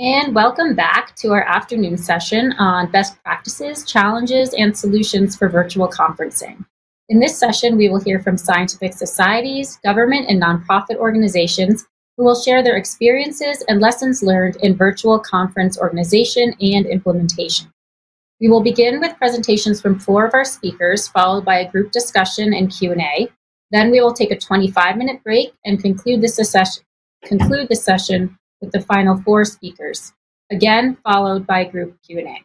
And welcome back to our afternoon session on best practices, challenges, and solutions for virtual conferencing. In this session, we will hear from scientific societies, government, and nonprofit organizations who will share their experiences and lessons learned in virtual conference organization and implementation. We will begin with presentations from four of our speakers, followed by a group discussion and Q&A. Then we will take a 25-minute break and conclude session, conclude the session with the final four speakers, again followed by group Q&A.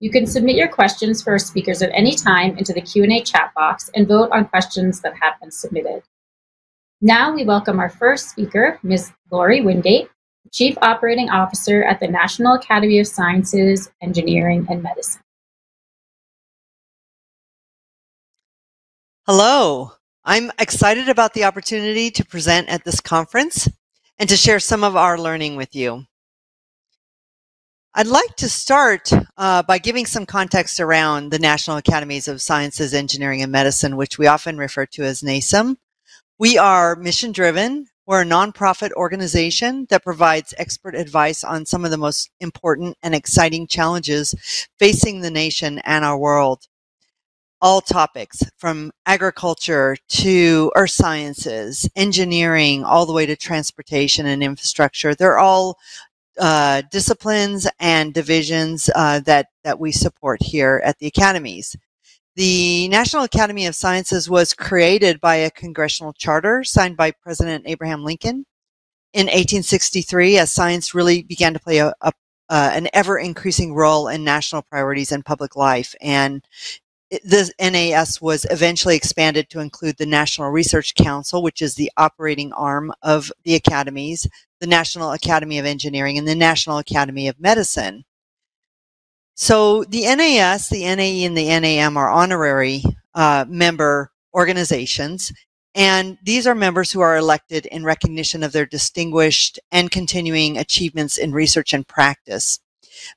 You can submit your questions for our speakers at any time into the Q&A chat box and vote on questions that have been submitted. Now we welcome our first speaker, Ms. Lory Wingate, Chief Operating Officer at the National Academy of Sciences, Engineering, and Medicine. Hello, I'm excited about the opportunity to present at this conference and to share some of our learning with you. I'd like to start uh, by giving some context around the National Academies of Sciences, Engineering, and Medicine, which we often refer to as NASEM. We are mission driven. We're a nonprofit organization that provides expert advice on some of the most important and exciting challenges facing the nation and our world all topics from agriculture to earth sciences, engineering, all the way to transportation and infrastructure. They're all uh, disciplines and divisions uh, that, that we support here at the academies. The National Academy of Sciences was created by a congressional charter signed by President Abraham Lincoln in 1863 as science really began to play a, a uh, an ever increasing role in national priorities and public life. And the NAS was eventually expanded to include the National Research Council, which is the operating arm of the academies, the National Academy of Engineering, and the National Academy of Medicine. So the NAS, the NAE, and the NAM are honorary uh, member organizations, and these are members who are elected in recognition of their distinguished and continuing achievements in research and practice.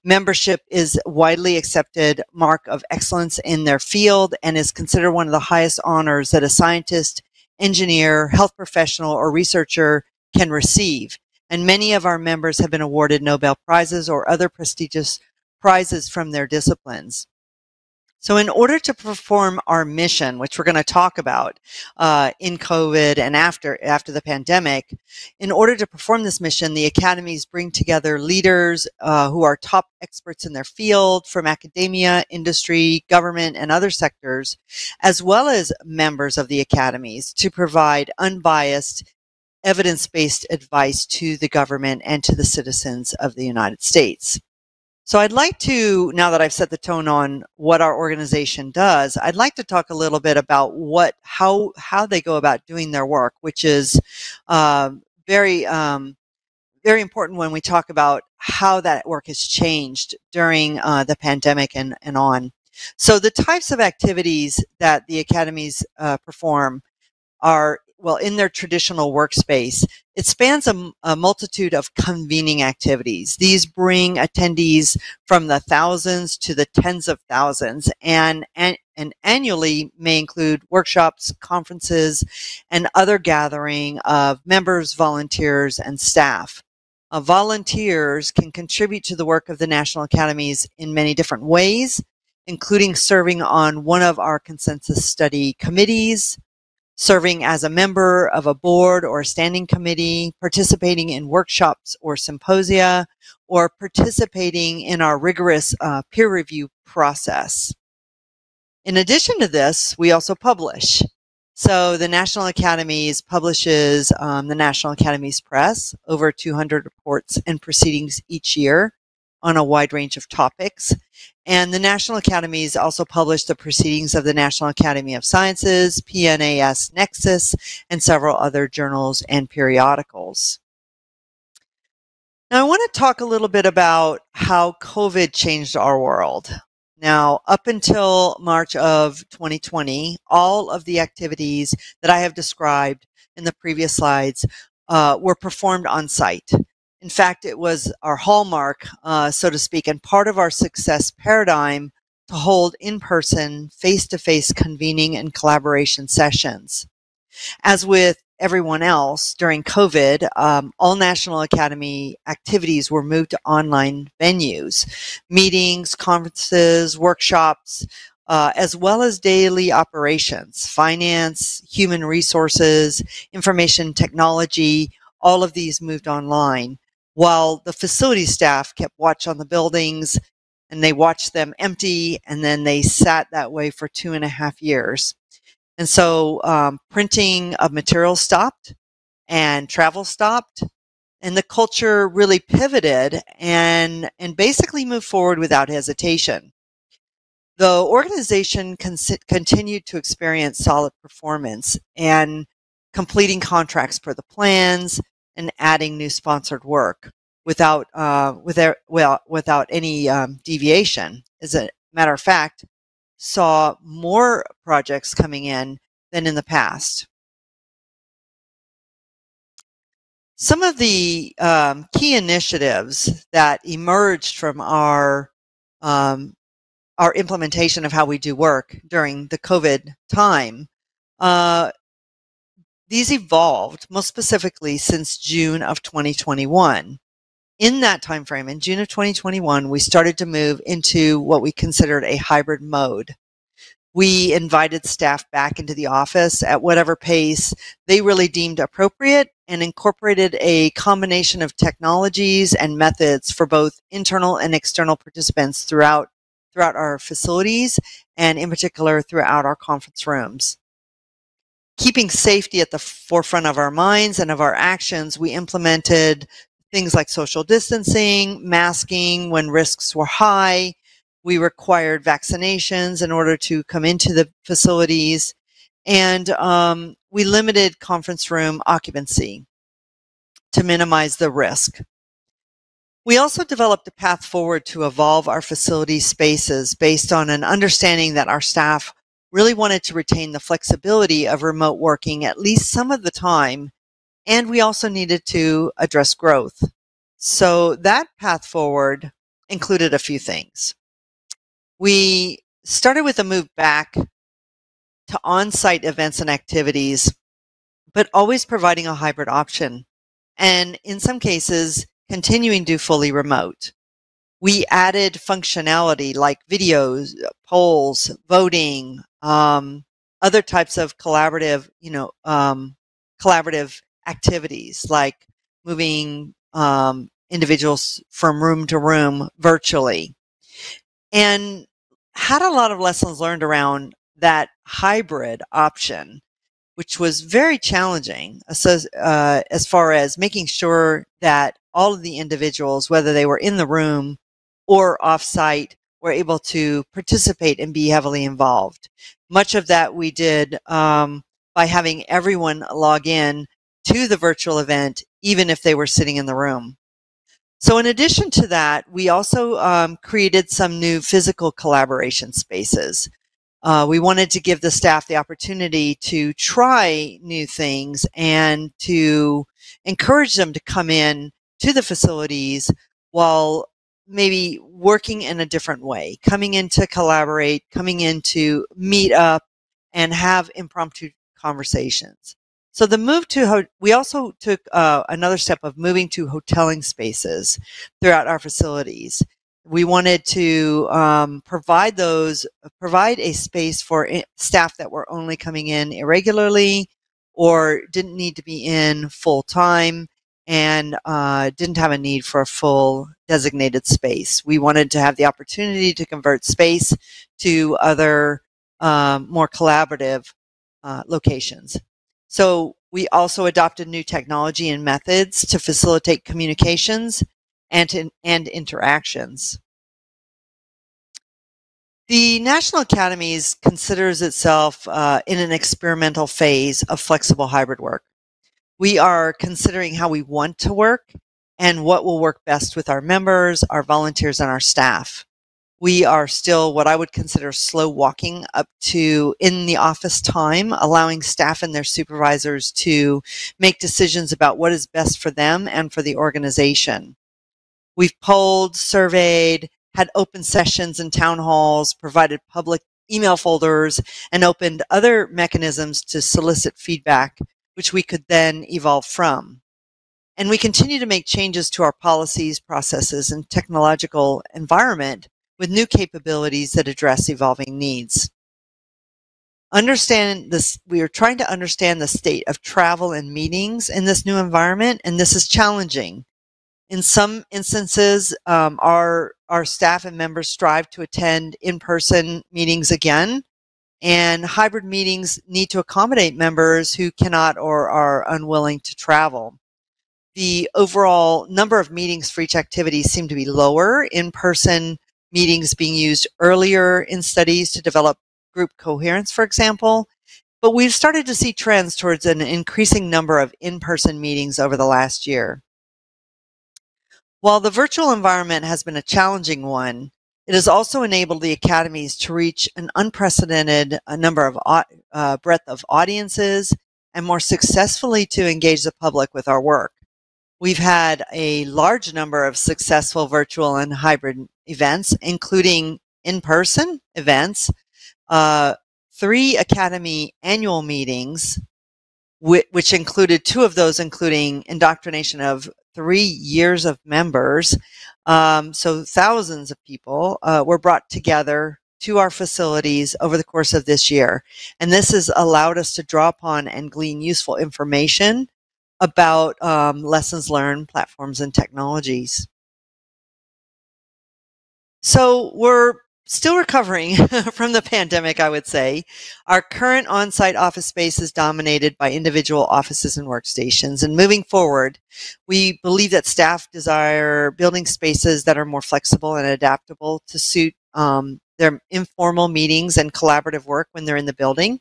Membership is widely accepted mark of excellence in their field and is considered one of the highest honors that a scientist, engineer, health professional, or researcher can receive. And many of our members have been awarded Nobel Prizes or other prestigious prizes from their disciplines. So, in order to perform our mission, which we're going to talk about uh, in COVID and after after the pandemic, in order to perform this mission, the academies bring together leaders uh, who are top experts in their field from academia, industry, government, and other sectors, as well as members of the academies to provide unbiased evidence based advice to the government and to the citizens of the United States. So I'd like to, now that I've set the tone on what our organization does, I'd like to talk a little bit about what, how, how they go about doing their work, which is uh, very, um, very important when we talk about how that work has changed during uh, the pandemic and, and on. So the types of activities that the academies uh, perform are well, in their traditional workspace, it spans a, a, multitude of convening activities. These bring attendees from the thousands to the tens of thousands and, and, and annually may include workshops, conferences, and other gathering of members, volunteers, and staff. Uh, volunteers can contribute to the work of the National Academies in many different ways, including serving on one of our consensus study committees, serving as a member of a board or standing committee, participating in workshops or symposia, or participating in our rigorous uh, peer review process. In addition to this, we also publish. So the National Academies publishes um, the National Academies Press, over 200 reports and proceedings each year on a wide range of topics. And the National Academies also publish the proceedings of the National Academy of Sciences, PNAS Nexus, and several other journals and periodicals. Now, I want to talk a little bit about how COVID changed our world. Now, up until March of 2020, all of the activities that I have described in the previous slides uh, were performed on site. In fact, it was our hallmark, uh, so to speak, and part of our success paradigm to hold in person, face to face convening and collaboration sessions. As with everyone else during COVID, um, all National Academy activities were moved to online venues, meetings, conferences, workshops, uh, as well as daily operations, finance, human resources, information technology, all of these moved online while the facility staff kept watch on the buildings and they watched them empty and then they sat that way for two and a half years. And so um, printing of materials stopped and travel stopped and the culture really pivoted and, and basically moved forward without hesitation. The organization con- continued to experience solid performance and completing contracts per the plans and adding new sponsored work without uh, without well without any um, deviation. As a matter of fact, saw more projects coming in than in the past. Some of the um, key initiatives that emerged from our um, our implementation of how we do work during the COVID time, uh, these evolved most specifically since June of 2021 in that time frame in june of 2021 we started to move into what we considered a hybrid mode. We invited staff back into the office at whatever pace they really deemed appropriate and incorporated a combination of technologies and methods for both internal and external participants throughout throughout our facilities and in particular throughout our conference rooms keeping safety at the forefront of our minds and of our actions, we implemented things like social distancing, masking when risks were high. We required vaccinations in order to come into the facilities. And um, we limited conference room occupancy to minimize the risk. We also developed a path forward to evolve our facility spaces based on an understanding that our staff really wanted to retain the flexibility of remote working at least some of the time and we also needed to address growth. So that path forward included a few things. We started with a move back to on site events and activities, but always providing a hybrid option. And in some cases, continuing to fully remote. We added functionality like videos, polls, voting, um, other types of collaborative, you know, um, collaborative activities like moving um, individuals from room to room virtually. And had a lot of lessons learned around that hybrid option which was very challenging uh, as far as making sure that all of the individuals whether they were in the room or offsite were able to participate and be heavily involved much of that we did um, by having everyone log in to the virtual event, even if they were sitting in the room. So, in addition to that, we also um, created some new physical collaboration spaces. Uh, we wanted to give the staff the opportunity to try new things and to encourage them to come in to the facilities while maybe working in a different way, coming in to collaborate, coming in to meet up and have impromptu conversations. So the move to we also took uh, another step of moving to hoteling spaces throughout our facilities. We wanted to um, provide those provide a space for staff that were only coming in irregularly or didn't need to be in full time and uh, didn't have a need for a full designated space. We wanted to have the opportunity to convert space to other um, more collaborative uh, locations. So we also adopted new technology and methods to facilitate communications and, and interactions. The National Academies considers itself uh, in an experimental phase of flexible hybrid work. We are considering how we want to work and what will work best with our members, our volunteers, and our staff we are still what I would consider slow walking up to in the office time, allowing staff and their supervisors to make decisions about what is best for them and for the organization. We've polled, surveyed, had open sessions and town halls, provided public email folders, and opened other mechanisms to solicit feedback which we could then evolve from. And we continue to make changes to our policies, processes, and technological environment with new capabilities that address evolving needs. Understand this, we are trying to understand the state of travel and meetings in this new environment, and this is challenging. In some instances, um, our, our staff and members strive to attend in-person meetings again, and hybrid meetings need to accommodate members who cannot or are unwilling to travel. The overall number of meetings for each activity seem to be lower. In-person meetings being used earlier in studies to develop group coherence, for example. But we've started to see trends towards an increasing number of in-person meetings over the last year. While the virtual environment has been a challenging one, it has also enabled the academies to reach an unprecedented uh, number of uh, breadth of audiences and more successfully to engage the public with our work. We've had a large number of successful virtual and hybrid events, including in-person events, uh, three Academy annual meetings, which included two of those, including indoctrination of three years of members. Um, so thousands of people uh, were brought together to our facilities over the course of this year. And this has allowed us to draw upon and glean useful information about um, lessons learned, platforms, and technologies. So we're still recovering from the pandemic, I would say. Our current on site office space is dominated by individual offices and workstations. And moving forward, we believe that staff desire building spaces that are more flexible and adaptable to suit um, their informal meetings and collaborative work when they're in the building.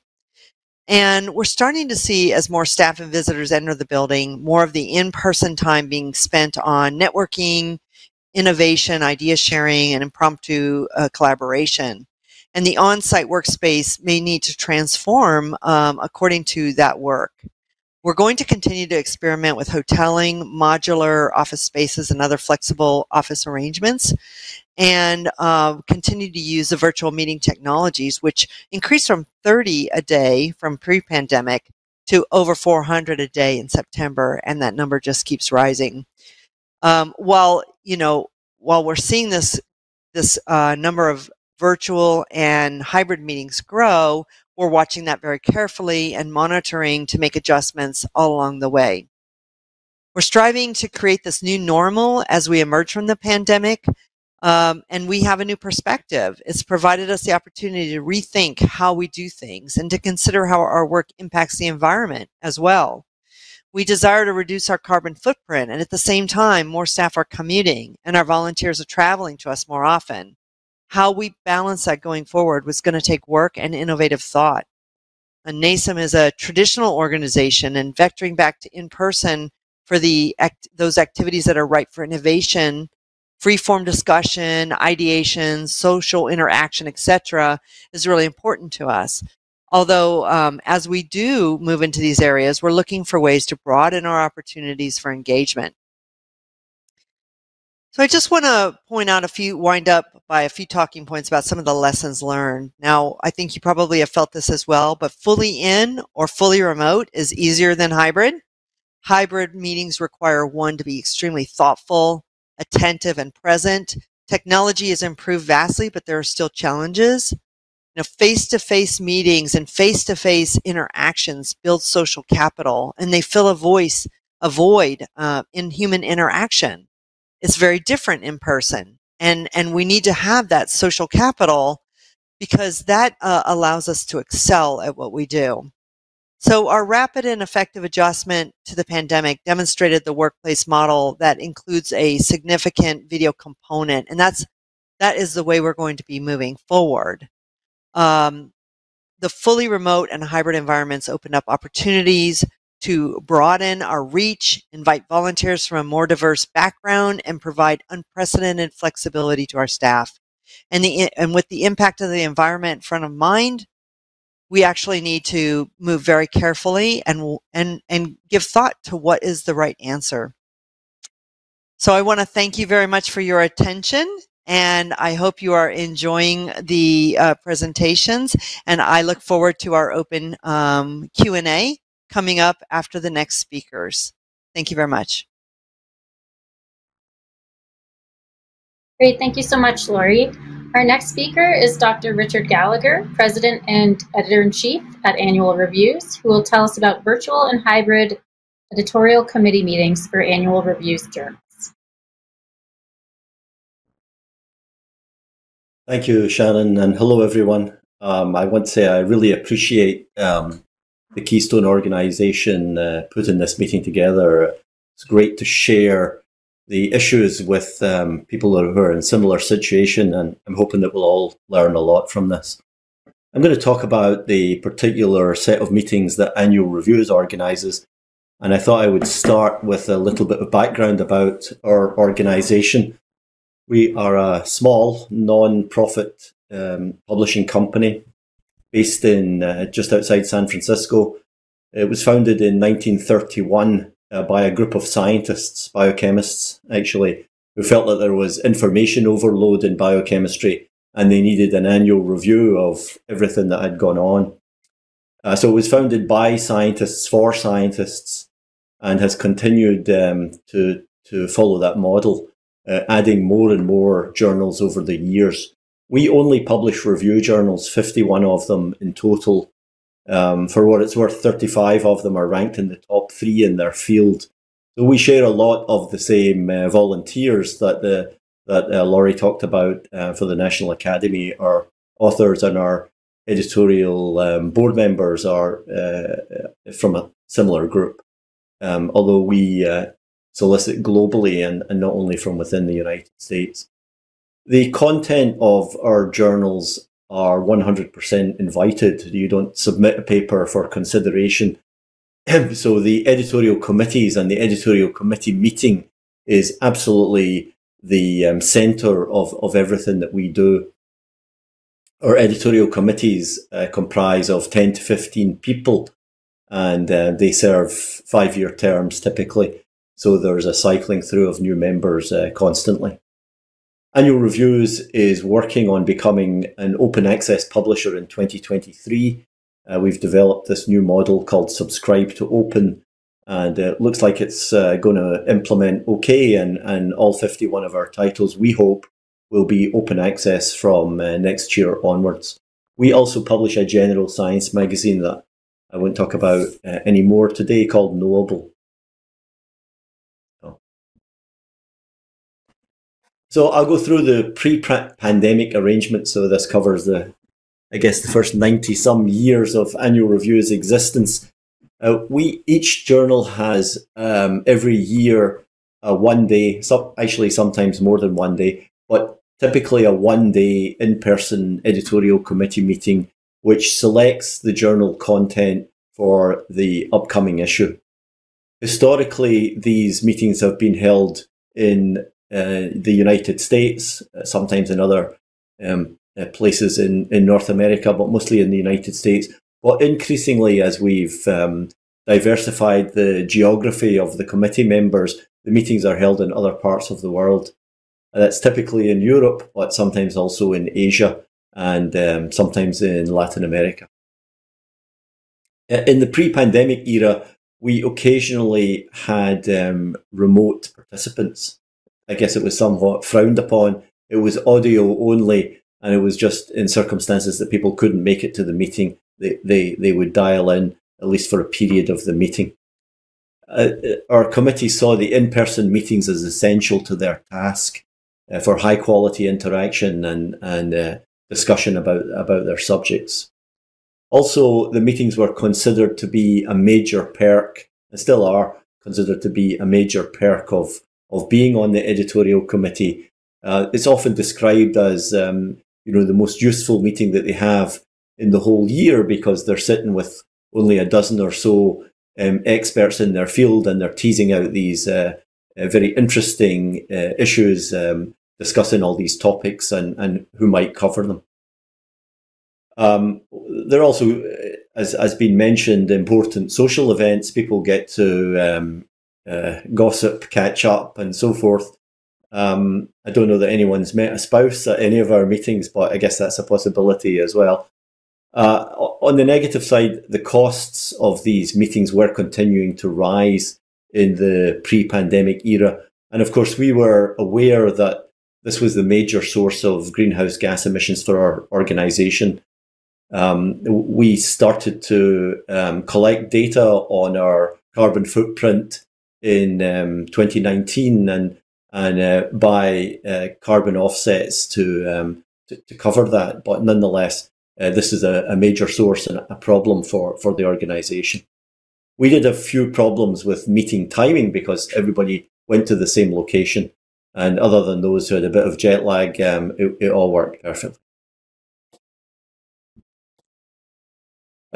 And we're starting to see, as more staff and visitors enter the building, more of the in person time being spent on networking, innovation, idea sharing, and impromptu uh, collaboration. And the on site workspace may need to transform um, according to that work. We're going to continue to experiment with hoteling, modular office spaces, and other flexible office arrangements, and uh, continue to use the virtual meeting technologies, which increased from 30 a day from pre pandemic to over 400 a day in September, and that number just keeps rising. Um, while you know, while we're seeing this this uh, number of virtual and hybrid meetings grow, we're watching that very carefully and monitoring to make adjustments all along the way. We're striving to create this new normal as we emerge from the pandemic, um, and we have a new perspective. It's provided us the opportunity to rethink how we do things and to consider how our work impacts the environment as well. We desire to reduce our carbon footprint, and at the same time, more staff are commuting and our volunteers are traveling to us more often. How we balance that going forward was going to take work and innovative thought. Uh, and NASEM is a traditional organization, and vectoring back to in person for the act, those activities that are ripe for innovation, free form discussion, ideation, social interaction, etc., is really important to us. Although, um, as we do move into these areas, we're looking for ways to broaden our opportunities for engagement. So I just want to point out a few, wind up by a few talking points about some of the lessons learned. Now, I think you probably have felt this as well, but fully in or fully remote is easier than hybrid. Hybrid meetings require one to be extremely thoughtful, attentive, and present. Technology has improved vastly, but there are still challenges know, face-to-face meetings and face-to-face interactions build social capital, and they fill a voice, a void uh, in human interaction. It's very different in person, and and we need to have that social capital because that uh, allows us to excel at what we do. So our rapid and effective adjustment to the pandemic demonstrated the workplace model that includes a significant video component, and that's that is the way we're going to be moving forward. Um, the fully remote and hybrid environments open up opportunities to broaden our reach, invite volunteers from a more diverse background, and provide unprecedented flexibility to our staff. And, the, and with the impact of the environment in front of mind, we actually need to move very carefully and, and, and give thought to what is the right answer. So I want to thank you very much for your attention and I hope you are enjoying the uh, presentations. And I look forward to our open um, Q and A. coming up after the next speakers. Thank you very much. Great, thank you so much, Lory. Our next speaker is Dr. Richard Gallagher, President and Editor in Chief at Annual Reviews, who will tell us about virtual and hybrid editorial committee meetings for Annual Reviews journals. Thank you, Shannon, and hello, everyone. Um, I want to say I really appreciate um, the Keystone organization uh, putting this meeting together. It's great to share the issues with um, people who are in similar situation, and I'm hoping that we'll all learn a lot from this. I'm going to talk about the particular set of meetings that Annual Reviews organises, and I thought I would start with a little bit of background about our organisation. We are a small, non-profit um, publishing company based in uh, just outside San Francisco. It was founded in 1931 uh, by a group of scientists, biochemists, actually, who felt that there was information overload in biochemistry and they needed an annual review of everything that had gone on. Uh, so it was founded by scientists for scientists and has continued um, to to follow that model uh, adding more and more journals over the years. We only publish review journals, 51 of them in total. Um, for what it's worth, 35 of them are ranked in the top three in their field. So we share a lot of the same uh, volunteers that the that uh, Lory talked about uh, for the National Academy. Our authors and our editorial um, board members are uh, from a similar group. Um, although we uh, solicit globally and, and not only from within the United States. The content of our journals are 100% invited. You don't submit a paper for consideration. so the editorial committees and the editorial committee meeting is absolutely the um, center of, of everything that we do. Our editorial committees uh, comprise of 10 to 15 people and uh, they serve five year terms typically. So there's a cycling through of new members uh, constantly. Annual Reviews is working on becoming an open access publisher in 2023. Uh, we've developed this new model called Subscribe to Open, and it looks like it's uh, going to implement OK, and, and all 51 of our titles, we hope, will be open access from uh, next year onwards. We also publish a general science magazine that I won't talk about uh, anymore today called Knowable. So I'll go through the pre-pandemic arrangement. So this covers the, I guess, the first 90 some years of annual reviews existence. Uh, we each journal has um, every year a one day, actually sometimes more than one day, but typically a one day in person editorial committee meeting, which selects the journal content for the upcoming issue. Historically, these meetings have been held in uh, the United States, uh, sometimes in other um, uh, places in, in North America, but mostly in the United States. But increasingly, as we've um, diversified the geography of the committee members, the meetings are held in other parts of the world. And that's typically in Europe, but sometimes also in Asia and um, sometimes in Latin America. In the pre pandemic era, we occasionally had um, remote participants. I guess it was somewhat frowned upon. It was audio only, and it was just in circumstances that people couldn't make it to the meeting, they, they, they would dial in, at least for a period of the meeting. Uh, uh our committee saw the in person meetings as essential to their task uh, for high quality interaction and, and uh, discussion about, about their subjects. Also, the meetings were considered to be a major perk, and still are considered to be a major perk of of being on the editorial committee. Uh, it's often described as um, you know the most useful meeting that they have in the whole year because they're sitting with only a dozen or so um, experts in their field and they're teasing out these uh, uh, very interesting uh, issues, um, discussing all these topics and, and who might cover them. Um, there are also, uh, as has been mentioned, important social events. People get to um, uh, gossip, catch up, and so forth. Um, I don't know that anyone's met a spouse at any of our meetings, but I guess that's a possibility as well. Uh, on the negative side, the costs of these meetings were continuing to rise in the pre-pandemic era. And of course, we were aware that this was the major source of greenhouse gas emissions for our organization. Um, we started to um, collect data on our carbon footprint in um, 2019 and and uh, buy uh, carbon offsets to, um, to, to cover that. But nonetheless, uh, this is a, a, major source and a problem for for the organisation. We did a few problems with meeting timing because everybody went to the same location, and other than those who had a bit of jet lag, um, it, it all worked perfectly.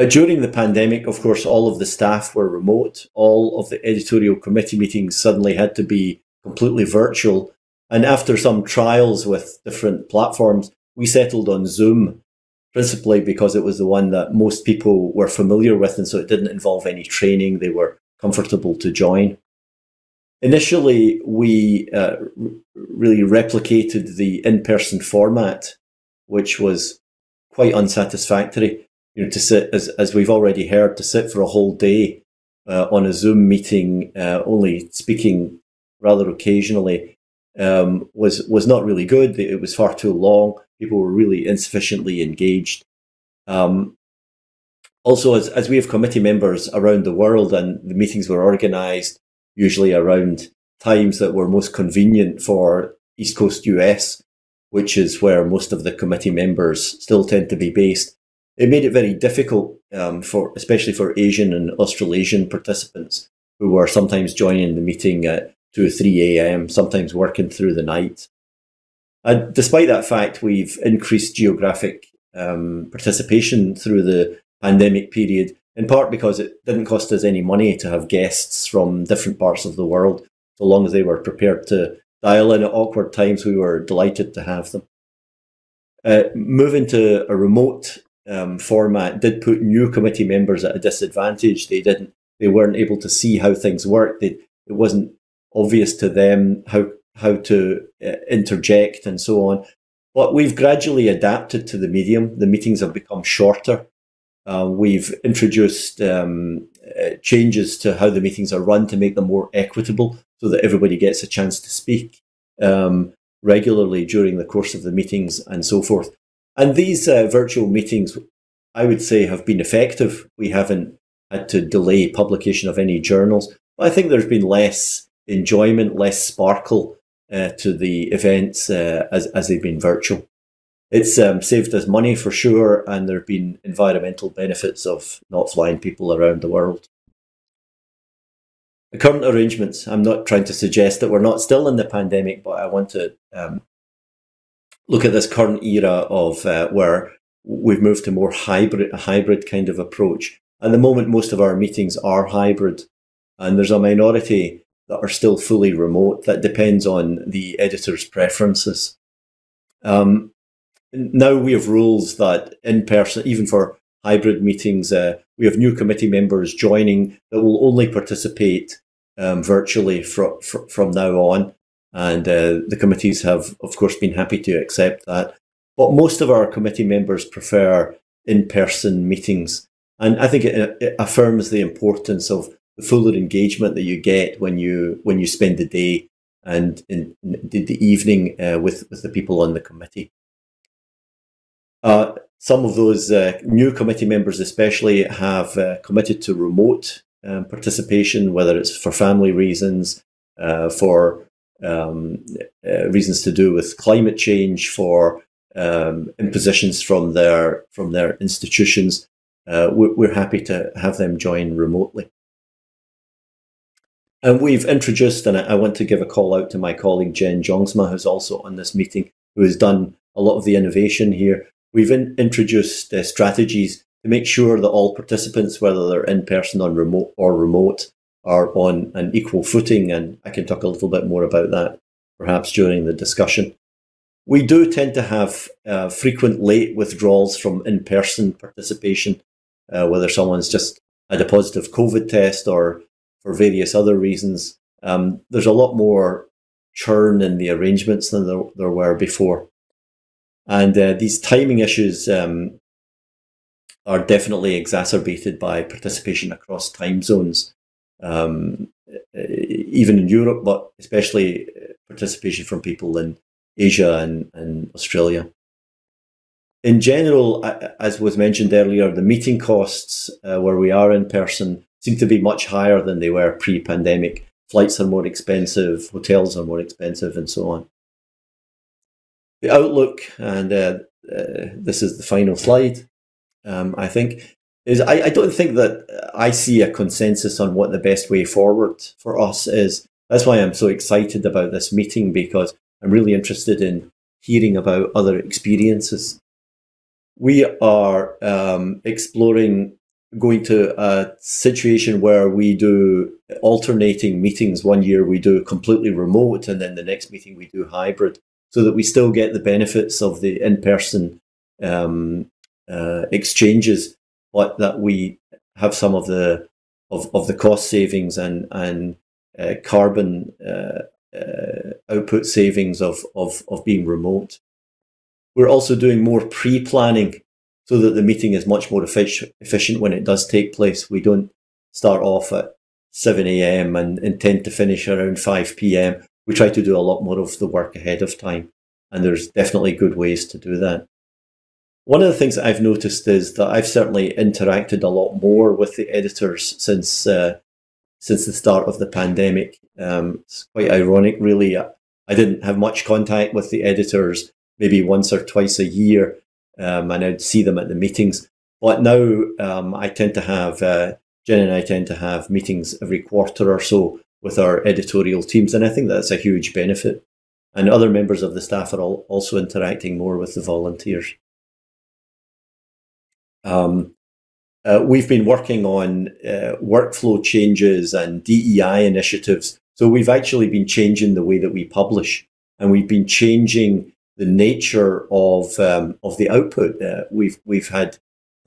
Uh, during the pandemic, of course, all of the staff were remote. All of the editorial committee meetings suddenly had to be completely virtual. And after some trials with different platforms, we settled on Zoom, principally because it was the one that most people were familiar with. And so it didn't involve any training. They were comfortable to join. Initially, we uh, really replicated the in person format, which was quite unsatisfactory. You know, to sit, as, as we've already heard, to sit for a whole day uh, on a Zoom meeting, uh, only speaking rather occasionally um, was was not really good. It was far too long. People were really insufficiently engaged. Um, also, as, as we have committee members around the world and the meetings were organised usually around times that were most convenient for East Coast US, which is where most of the committee members still tend to be based, it made it very difficult um, for, especially for Asian and Australasian participants who were sometimes joining the meeting at 2 or 3 a.m., sometimes working through the night. And despite that fact, we've increased geographic um, participation through the pandemic period, in part because it didn't cost us any money to have guests from different parts of the world. So long as they were prepared to dial in at awkward times, we were delighted to have them. Uh, moving to a remote um, format did put new committee members at a disadvantage. They didn't, they weren't able to see how things worked. They, it wasn't obvious to them how how to uh, interject and so on. But we've gradually adapted to the medium. The meetings have become shorter. Uh, we've introduced um, uh, changes to how the meetings are run to make them more equitable so that everybody gets a chance to speak um, regularly during the course of the meetings and so forth. And these uh, virtual meetings, I would say, have been effective. We haven't had to delay publication of any journals. But I think there's been less enjoyment, less sparkle uh, to the events uh, as, as they've been virtual. It's um, saved us money for sure, and there have been environmental benefits of not flying people around the world. The current arrangements, I'm not trying to suggest that we're not still in the pandemic, but I want to um, look at this current era of uh, where we've moved to more hybrid, a hybrid kind of approach. At the moment, most of our meetings are hybrid, and there's a minority that are still fully remote. That depends on the editor's preferences. Um, now we have rules that in person, even for hybrid meetings, uh, we have new committee members joining that will only participate um, virtually fr- fr- from now on. And uh, the committees have, of course, been happy to accept that. But most of our committee members prefer in person meetings. And I think it, it affirms the importance of the fuller engagement that you get when you when you spend the day and in, the, the evening uh, with with the people on the committee. Uh, some of those uh, new committee members, especially, have uh, committed to remote um, participation, whether it's for family reasons, uh, for um, uh, reasons to do with climate change, for um, impositions from their from their institutions. We're, we're happy to have them join remotely. And we've introduced, and I want to give a call out to my colleague Jen Jongsma, who's also on this meeting, who has done a lot of the innovation here. We've in, introduced uh, strategies to make sure that all participants, whether they're in person on remote or remote, are on an equal footing. And I can talk a little bit more about that perhaps during the discussion. We do tend to have uh, frequent late withdrawals from in person participation, uh, whether someone's just had a positive COVID test or for various other reasons. Um, there's a lot more churn in the arrangements than there, there were before. And uh, these timing issues um, are definitely exacerbated by participation across time zones, um, even in Europe, but especially participation from people in Asia and, and Australia. In general, as was mentioned earlier, the meeting costs uh, where we are in person seem to be much higher than they were pre pandemic. Flights are more expensive, hotels are more expensive, and so on. The outlook, and uh, uh, this is the final slide, um, I think, is I, I don't think that I see a consensus on what the best way forward for us is. That's why I'm so excited about this meeting because I'm really interested in hearing about other experiences. We are um, exploring going to a situation where we do alternating meetings. One year we do completely remote, and then the next meeting we do hybrid, so that we still get the benefits of the in person um, uh, exchanges, but that we have some of the of, of the cost savings and and uh, carbon uh, uh, output savings of, of, of being remote. We're also doing more pre planning so that the meeting is much more efficient when it does take place. We don't start off at 7 a.m. and intend to finish around 5 p.m. We try to do a lot more of the work ahead of time, and there's definitely good ways to do that. One of the things that I've noticed is that I've certainly interacted a lot more with the editors since uh, since the start of the pandemic. Um, it's quite ironic, really. I didn't have much contact with the editors, maybe once or twice a year, um, and I'd see them at the meetings. But now um, I tend to have, uh, Jen and I tend to have meetings every quarter or so with our editorial teams, and I think that's a huge benefit. And other members of the staff are all also interacting more with the volunteers. Um, uh, we've been working on uh, workflow changes and DEI initiatives. So we've actually been changing the way that we publish, and we've been changing the nature of um, of the output. Uh, we've we've had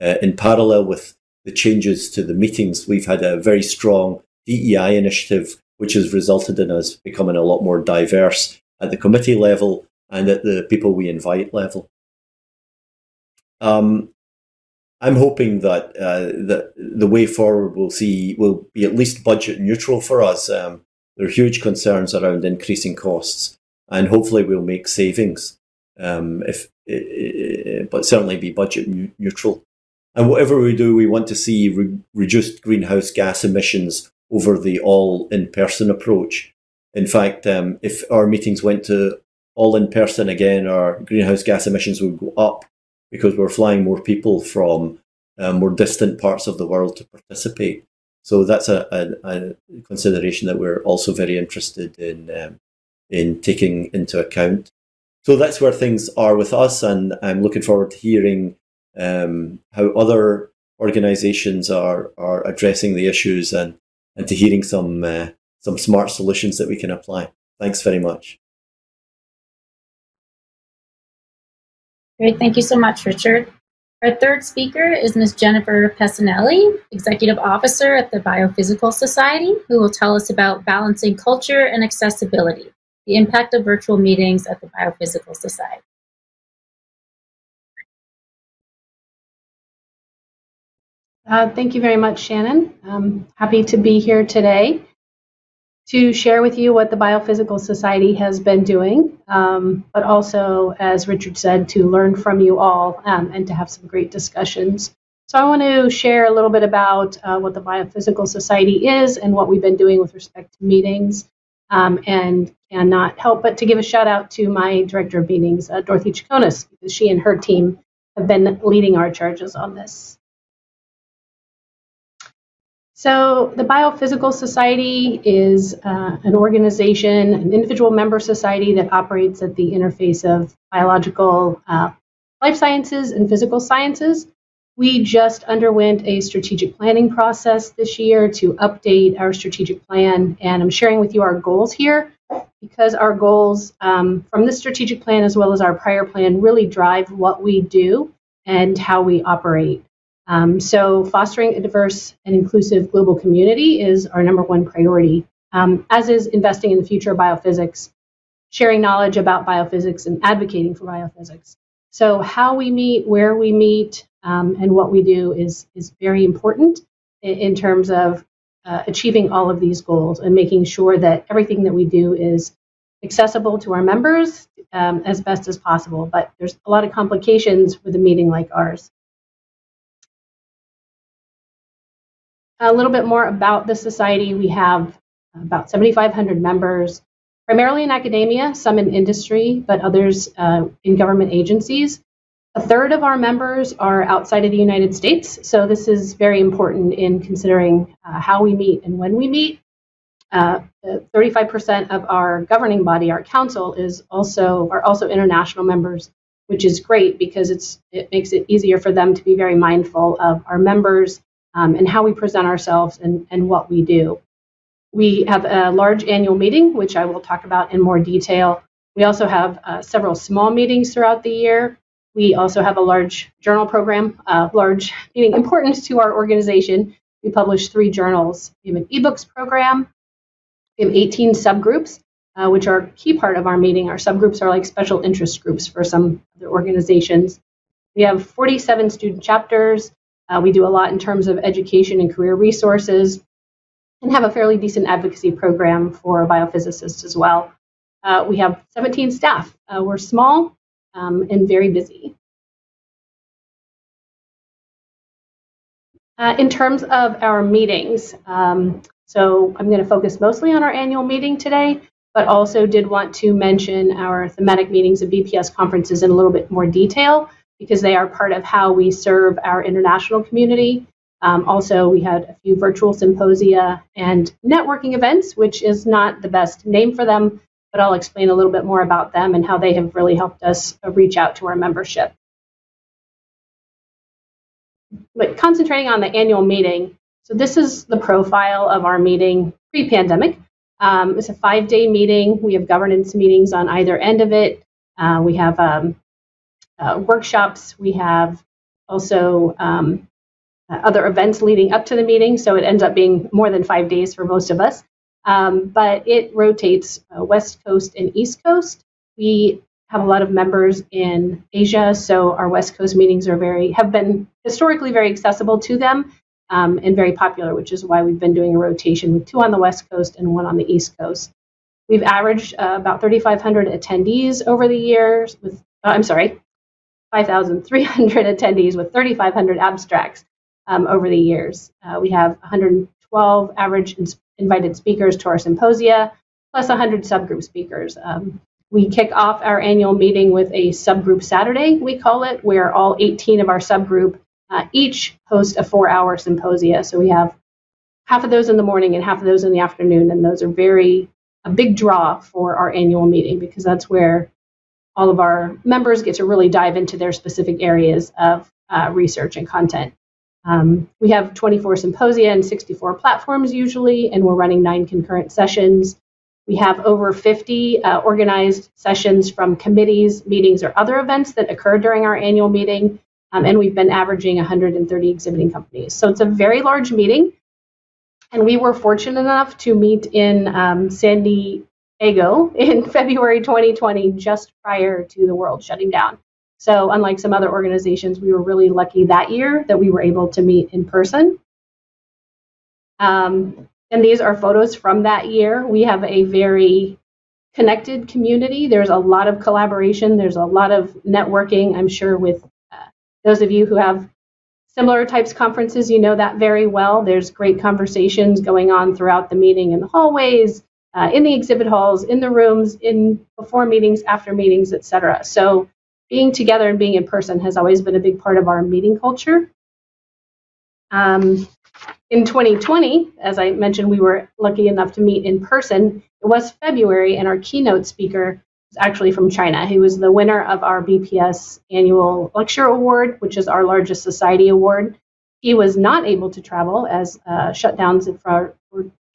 uh, in parallel with the changes to the meetings, we've had a very strong DEI initiative, which has resulted in us becoming a lot more diverse at the committee level and at the people we invite level. Um, I'm hoping that uh, the the way forward will see will be at least budget neutral for us. Um, there are huge concerns around increasing costs, and hopefully we'll make savings. Um, if but certainly be budget neutral. And whatever we do, we want to see re- reduced greenhouse gas emissions over the all in person approach. In fact, um, if our meetings went to all in person again, our greenhouse gas emissions would go up because we're flying more people from uh, more distant parts of the world to participate. So that's a, a, a consideration that we're also very interested in um, in taking into account. So that's where things are with us, and I'm looking forward to hearing um, how other organisations are are addressing the issues and and to hearing some uh, some smart solutions that we can apply. Thanks very much. Great. Thank you so much, Richard. Our third speaker is Ms. Jennifer Pesanelli, Executive Officer at the Biophysical Society, who will tell us about balancing culture and accessibility, the impact of virtual meetings at the Biophysical Society. Uh, thank you very much, Shannon. I'm happy to be here today to share with you what the Biophysical Society has been doing, um, but also, as Richard said, to learn from you all um, and to have some great discussions. So, I want to share a little bit about uh, what the Biophysical Society is and what we've been doing with respect to meetings, um, and cannot help but to give a shout out to my director of meetings, uh, Dorothy Chaconas, because she and her team have been leading our charges on this. So, the Biophysical Society is uh, an organization, an individual member society that operates at the interface of biological uh, life sciences and physical sciences. We just underwent a strategic planning process this year to update our strategic plan, and I'm sharing with you our goals here because our goals um, from this strategic plan as well as our prior plan really drive what we do and how we operate. Um, so, fostering a diverse and inclusive global community is our number one priority, um, as is investing in the future of biophysics, sharing knowledge about biophysics, and advocating for biophysics. So how we meet, where we meet, um, and what we do is is very important in, in terms of uh, achieving all of these goals and making sure that everything that we do is accessible to our members um, as best as possible. But there's a lot of complications with a meeting like ours. A little bit more about the society. We have about 7,500 members, primarily in academia, some in industry, but others uh, in government agencies. A third of our members are outside of the United States, so this is very important in considering uh, how we meet and when we meet. Uh, 35% of our governing body, our council, is also are also international members, which is great because it's it makes it easier for them to be very mindful of our members um, and how we present ourselves and, and what we do. We have a large annual meeting, which I will talk about in more detail. We also have uh, several small meetings throughout the year. We also have a large journal program, uh, large meaning important to our organization. We publish three journals. We have an ebooks program. We have 18 subgroups, uh, which are a key part of our meeting. Our subgroups are like special interest groups for some other organizations. We have 47 student chapters. Uh, we do a lot in terms of education and career resources and have a fairly decent advocacy program for biophysicists as well. Uh, we have 17 staff. Uh, we're small, um, and very busy. Uh, in terms of our meetings, um, so I'm going to focus mostly on our annual meeting today, but also did want to mention our thematic meetings and BPS conferences in a little bit more detail because they are part of how we serve our international community. Um, also, we had a few virtual symposia and networking events, which is not the best name for them, but I'll explain a little bit more about them and how they have really helped us uh, reach out to our membership. But concentrating on the annual meeting, so this is the profile of our meeting pre-pandemic. Um, it's a five-day meeting. We have governance meetings on either end of it. Uh, we have um, uh, workshops. We have also um, uh, other events leading up to the meeting. So it ends up being more than five days for most of us um, but it rotates uh, West Coast and East Coast. We have a lot of members in Asia, so our West Coast meetings are very have been historically very accessible to them um, and very popular, which is why we've been doing a rotation with two on the West Coast and one on the East Coast. We've averaged uh, about 3,500 attendees over the years. With uh, I'm sorry, 5,300 attendees with 3,500 abstracts um, over the years. Uh, we have 112 average invited speakers to our symposia, plus 100 subgroup speakers. Um, we kick off our annual meeting with a subgroup Saturday, we call it, where all 18 of our subgroup uh, each host a four hour symposia. So we have half of those in the morning and half of those in the afternoon, and those are very a big draw for our annual meeting because that's where all of our members get to really dive into their specific areas of uh, research and content. Um, we have 24 symposia and 64 platforms usually, and we're running nine concurrent sessions. We have over 50 uh, organized sessions from committees, meetings, or other events that occur during our annual meeting, um, and we've been averaging 130 exhibiting companies. So it's a very large meeting, and we were fortunate enough to meet in um, San Diego in February 2020, just prior to the world shutting down. So, unlike some other organizations, we were really lucky that year that we were able to meet in person. Um, and these are photos from that year. We have a very connected community. There's a lot of collaboration, there's a lot of networking. I'm sure with uh, those of you who have similar types conferences, you know that very well. There's great conversations going on throughout the meeting in the hallways, uh, in the exhibit halls, in the rooms, in before meetings, after meetings, etc. So being together and being in person has always been a big part of our meeting culture. Um, in 2020, as I mentioned, we were lucky enough to meet in person. It was February, and our keynote speaker was actually from China. He was the winner of our BPS Annual Lecture Award, which is our largest society award. He was not able to travel as uh, shutdowns for,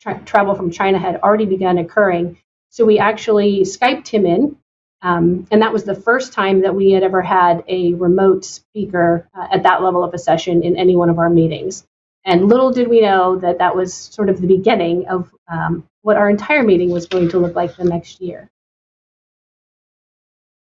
tra- travel from China had already begun occurring. So we actually Skyped him in um, and that was the first time that we had ever had a remote speaker uh, at that level of a session in any one of our meetings. And little did we know that that was sort of the beginning of um, what our entire meeting was going to look like the next year.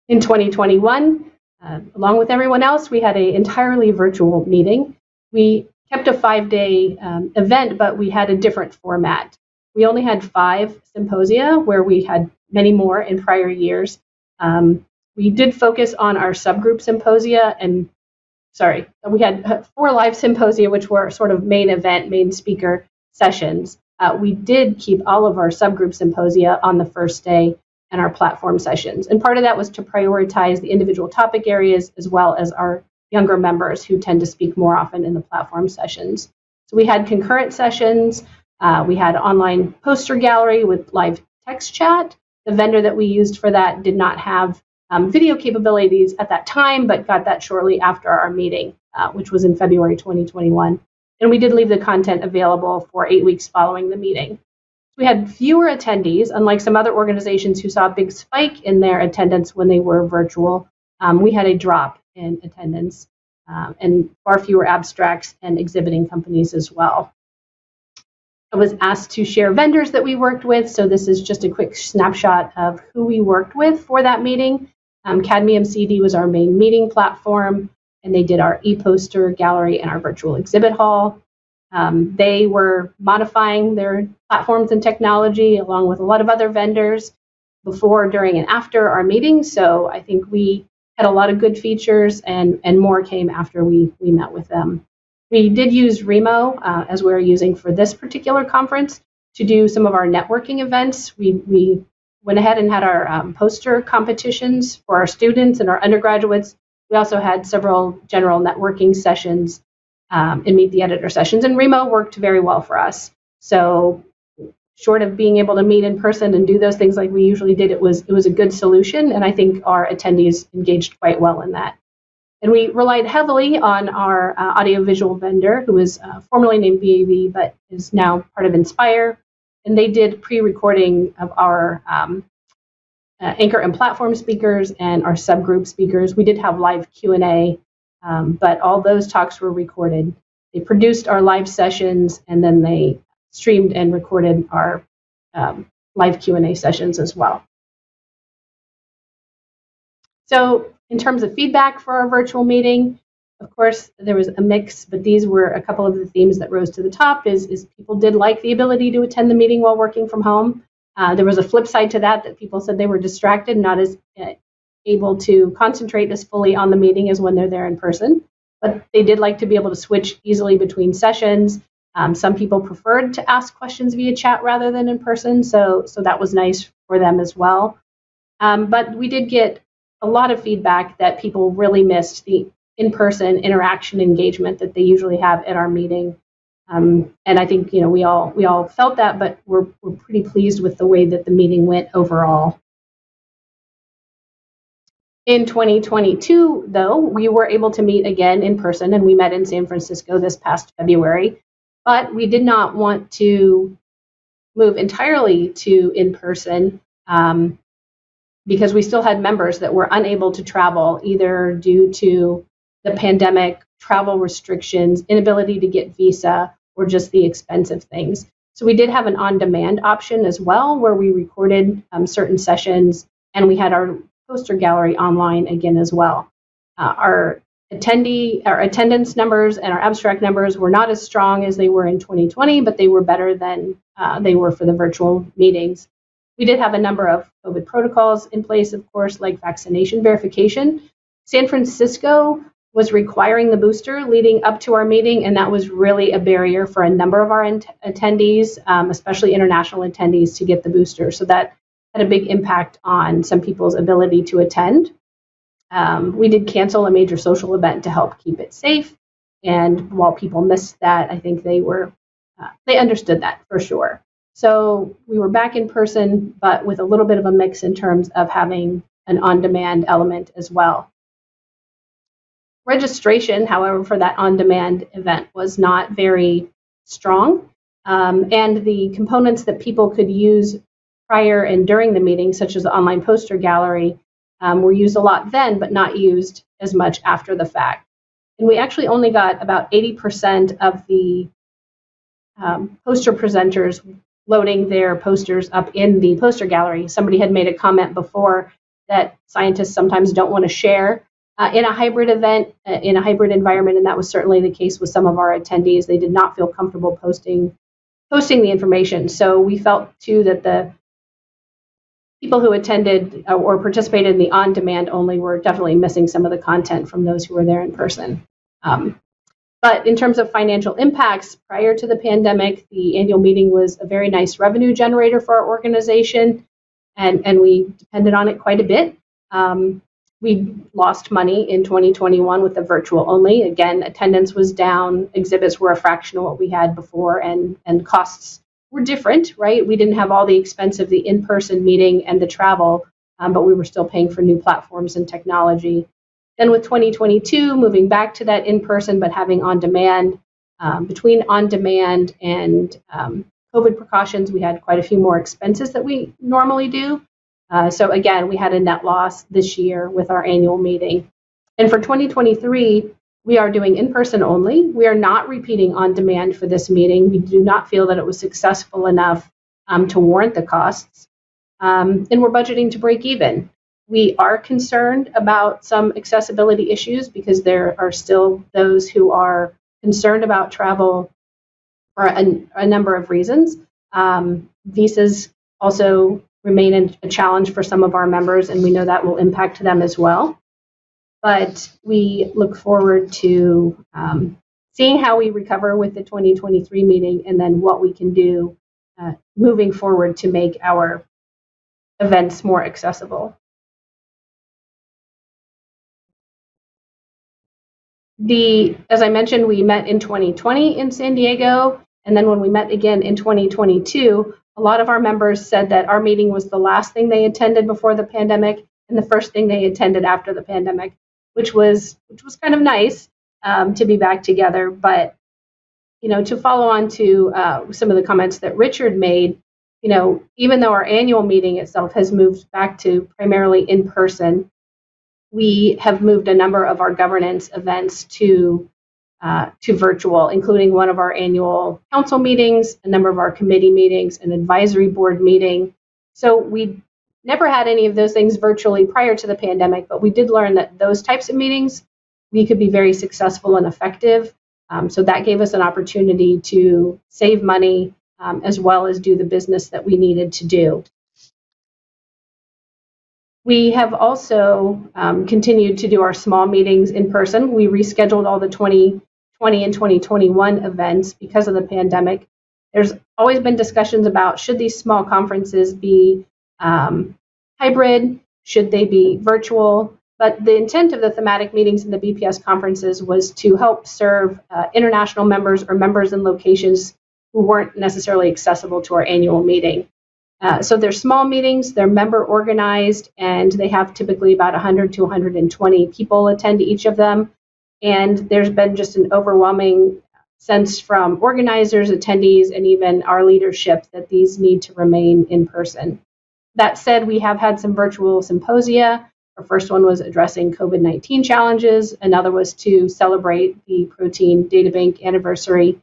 In 2021, uh, along with everyone else, we had an entirely virtual meeting. We kept a five day um, event, but we had a different format. We only had five symposia where we had many more in prior years. Um, we did focus on our subgroup symposia and sorry, we had four live symposia, which were sort of main event, main speaker sessions. Uh, we did keep all of our subgroup symposia on the first day and our platform sessions. And part of that was to prioritize the individual topic areas as well as our younger members who tend to speak more often in the platform sessions. So we had concurrent sessions. Uh, we had online poster gallery with live text chat. The vendor that we used for that did not have um, video capabilities at that time, but got that shortly after our meeting, uh, which was in February 2021. And we did leave the content available for eight weeks following the meeting. We had fewer attendees, unlike some other organizations who saw a big spike in their attendance when they were virtual. Um, we had a drop in attendance um, and far fewer abstracts and exhibiting companies as well. I was asked to share vendors that we worked with, so this is just a quick snapshot of who we worked with for that meeting. Um, Cadmium CD was our main meeting platform, and they did our e-poster gallery and our virtual exhibit hall. Um, they were modifying their platforms and technology along with a lot of other vendors before, during, and after our meeting. So I think we had a lot of good features, and and more came after we we met with them. We did use Remo uh, as we are using for this particular conference to do some of our networking events. We we went ahead and had our um, poster competitions for our students and our undergraduates. We also had several general networking sessions um, and meet the editor sessions, and Remo worked very well for us. So short of being able to meet in person and do those things like we usually did, it was it was a good solution, and I think our attendees engaged quite well in that. And we relied heavily on our uh, audiovisual vendor, who was uh, formerly named BAV, but is now part of Inspire. And they did pre-recording of our um, uh, anchor and platform speakers and our subgroup speakers. We did have live Q&A, um, but all those talks were recorded. They produced our live sessions, and then they streamed and recorded our um, live Q&A sessions as well. So in terms of feedback for our virtual meeting, of course, there was a mix, but these were a couple of the themes that rose to the top is, is people did like the ability to attend the meeting while working from home. Uh, there was a flip side to that, that people said they were distracted, not as uh, able to concentrate as fully on the meeting as when they're there in person. But they did like to be able to switch easily between sessions um, some people preferred to ask questions via chat rather than in person, so so that was nice for them as well. Um, but we did get a lot of feedback that people really missed the in-person interaction engagement that they usually have at our meeting. Um, and I think you know we all we all felt that, but we're we're pretty pleased with the way that the meeting went overall. In 2022, though, we were able to meet again in person, and we met in San Francisco this past February. But we did not want to move entirely to in person um, because we still had members that were unable to travel either due to the pandemic, travel restrictions, inability to get visa, or just the expensive things. So we did have an on demand option as well where we recorded um, certain sessions and we had our poster gallery online again as well. Uh, our attendee our attendance numbers and our abstract numbers were not as strong as they were in 2020, but they were better than uh, they were for the virtual meetings. We did have a number of COVID protocols in place, of course, like vaccination verification. San Francisco was requiring the booster leading up to our meeting, and that was really a barrier for a number of our attendees, um, especially international attendees, to get the booster. So that had a big impact on some people's ability to attend. Um, we did cancel a major social event to help keep it safe. And while people missed that, I think they were uh, they understood that for sure. So we were back in person, but with a little bit of a mix in terms of having an on-demand element as well. Registration, however, for that on-demand event was not very strong, um, and the components that people could use prior and during the meeting, such as the online poster gallery, um, were used a lot then, but not used as much after the fact. And we actually only got about 80% of the um, poster presenters loading their posters up in the poster gallery. Somebody had made a comment before that scientists sometimes don't want to share uh, in a hybrid event, uh, in a hybrid environment, and that was certainly the case with some of our attendees. They did not feel comfortable posting posting the information. So we felt too that the people who attended uh, or participated in the on demand only were definitely missing some of the content from those who were there in person. Um, but in terms of financial impacts, prior to the pandemic, the annual meeting was a very nice revenue generator for our organization, and, and we depended on it quite a bit. Um, we lost money in 2021 with the virtual only. Again, attendance was down, exhibits were a fraction of what we had before, and, and costs were different, right? We didn't have all the expense of the in person meeting and the travel, um, but we were still paying for new platforms and technology. Then with 2022, moving back to that in person, but having on demand, um, between on demand and um, COVID precautions, we had quite a few more expenses that we normally do. Uh, so again, we had a net loss this year with our annual meeting. And for 2023, we are doing in person only. We are not repeating on demand for this meeting. We do not feel that it was successful enough um, to warrant the costs. Um, and we're budgeting to break even. We are concerned about some accessibility issues because there are still those who are concerned about travel for a, a number of reasons. Um, visas also remain a challenge for some of our members, and we know that will impact them as well. But we look forward to um, seeing how we recover with the 2023 meeting and then what we can do uh, moving forward to make our events more accessible. The, as I mentioned, we met in 2020 in San Diego, and then when we met again in 2022, a lot of our members said that our meeting was the last thing they attended before the pandemic and the first thing they attended after the pandemic, which was which was kind of nice um, to be back together. But you know, to follow on to uh, some of the comments that Richard made, you know, even though our annual meeting itself has moved back to primarily in person, we have moved a number of our governance events to uh, to virtual, including one of our annual council meetings, a number of our committee meetings, an advisory board meeting. So we never had any of those things virtually prior to the pandemic, but we did learn that those types of meetings we could be very successful and effective. Um, so that gave us an opportunity to save money um, as well as do the business that we needed to do. We have also um, continued to do our small meetings in person. We rescheduled all the 2020 and 2021 events because of the pandemic. There's always been discussions about should these small conferences be um, hybrid, should they be virtual, but the intent of the thematic meetings and the BPS conferences was to help serve uh, international members or members in locations who weren't necessarily accessible to our annual meeting. Uh, so they're small meetings, they're member organized, and they have typically about 100 to 120 people attend each of them. And there's been just an overwhelming sense from organizers, attendees, and even our leadership that these need to remain in person. That said, we have had some virtual symposia. Our first one was addressing COVID 19 challenges, another was to celebrate the Protein Data Bank anniversary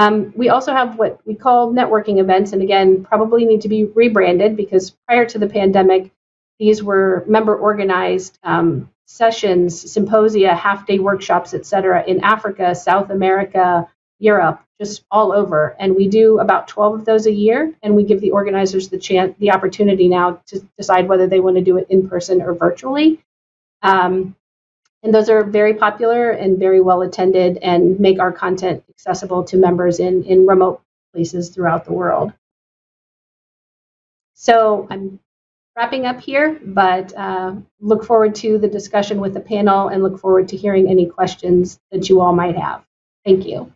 um, we also have what we call networking events, and again, probably need to be rebranded because prior to the pandemic, these were member organized um, sessions, symposia, half day workshops, etc., in Africa, South America, Europe, just all over. And we do about 12 of those a year, and we give the organizers the chance, the opportunity now to decide whether they want to do it in person or virtually. Um, and those are very popular and very well attended and make our content accessible to members in, in remote places throughout the world. So I'm wrapping up here, but uh, look forward to the discussion with the panel and look forward to hearing any questions that you all might have. Thank you.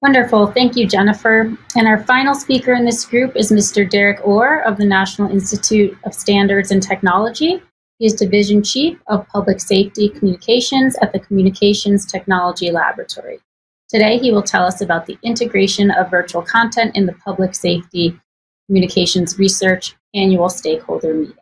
Wonderful. Thank you, Jennifer. And our final speaker in this group is Mr. Dereck Orr of the National Institute of Standards and Technology. He is Division Chief of Public Safety Communications at the Communications Technology Laboratory. Today, he will tell us about the integration of virtual content in the Public Safety Communications Research Annual Stakeholder Meeting.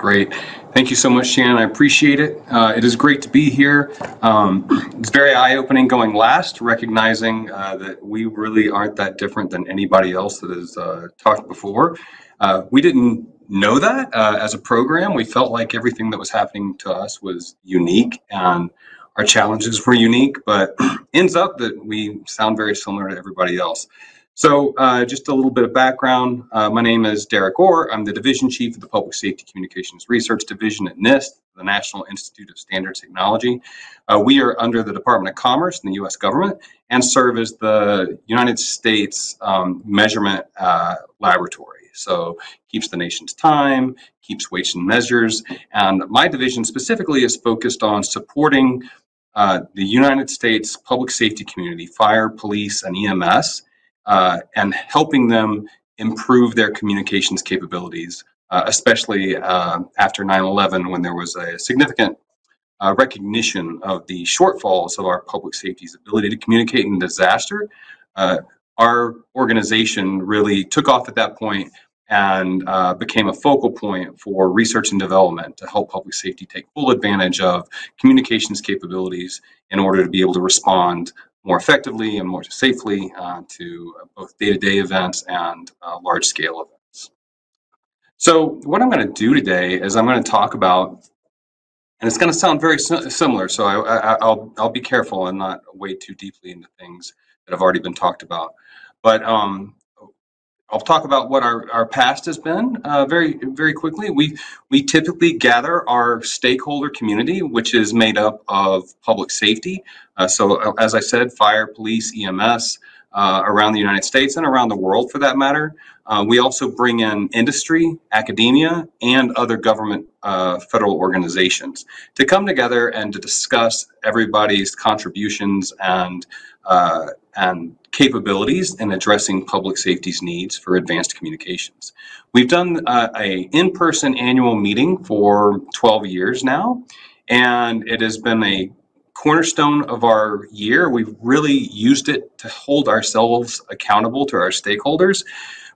Great. Thank you so much, Shannon. I appreciate it. Uh, it is great to be here. Um, it's very eye-opening going last, recognizing uh, that we really aren't that different than anybody else that has uh, talked before. Uh, we didn't know that uh, as a program. We felt like everything that was happening to us was unique and our challenges were unique, but ends up that we sound very similar to everybody else. So uh, just a little bit of background. Uh, my name is Dereck Orr. I'm the Division Chief of the Public Safety Communications Research Division at NIST, the National Institute of Standard Technology. Uh, we are under the Department of Commerce in the U.S. government and serve as the United States um, measurement uh, laboratory. So keeps the nation's time, keeps weights and measures. And my division specifically is focused on supporting uh, the United States public safety community, fire, police, and EMS, uh, and helping them improve their communications capabilities, uh, especially uh, after 9-11 when there was a significant uh, recognition of the shortfalls of our public safety's ability to communicate in disaster. Uh, our organization really took off at that point and uh, became a focal point for research and development to help public safety take full advantage of communications capabilities in order to be able to respond more effectively and more safely uh, to both day-to-day events and uh, large-scale events. So what I'm going to do today is I'm going to talk about, and it's going to sound very similar, so I, will I'll be careful and not wade too deeply into things that have already been talked about. But um, I'll talk about what our, our past has been uh, very very quickly. We we typically gather our stakeholder community, which is made up of public safety. Uh, so uh, as I said, fire, police, EMS uh, around the United States and around the world for that matter. Uh, we also bring in industry, academia, and other government uh, federal organizations to come together and to discuss everybody's contributions and and capabilities in addressing public safety's needs for advanced communications. We've done uh, a in-person annual meeting for 12 years now, and it has been a cornerstone of our year. We've really used it to hold ourselves accountable to our stakeholders.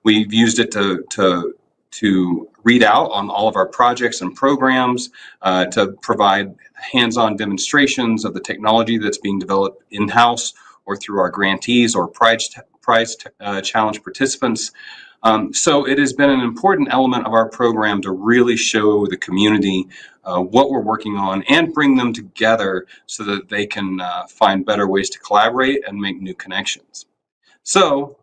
We've used it to, to, to read out on all of our projects and programs, uh, to provide hands-on demonstrations of the technology that's being developed in-house or through our grantees or prize, prize uh, challenge participants. Um, so it has been an important element of our program to really show the community uh, what we're working on and bring them together so that they can uh, find better ways to collaborate and make new connections. So,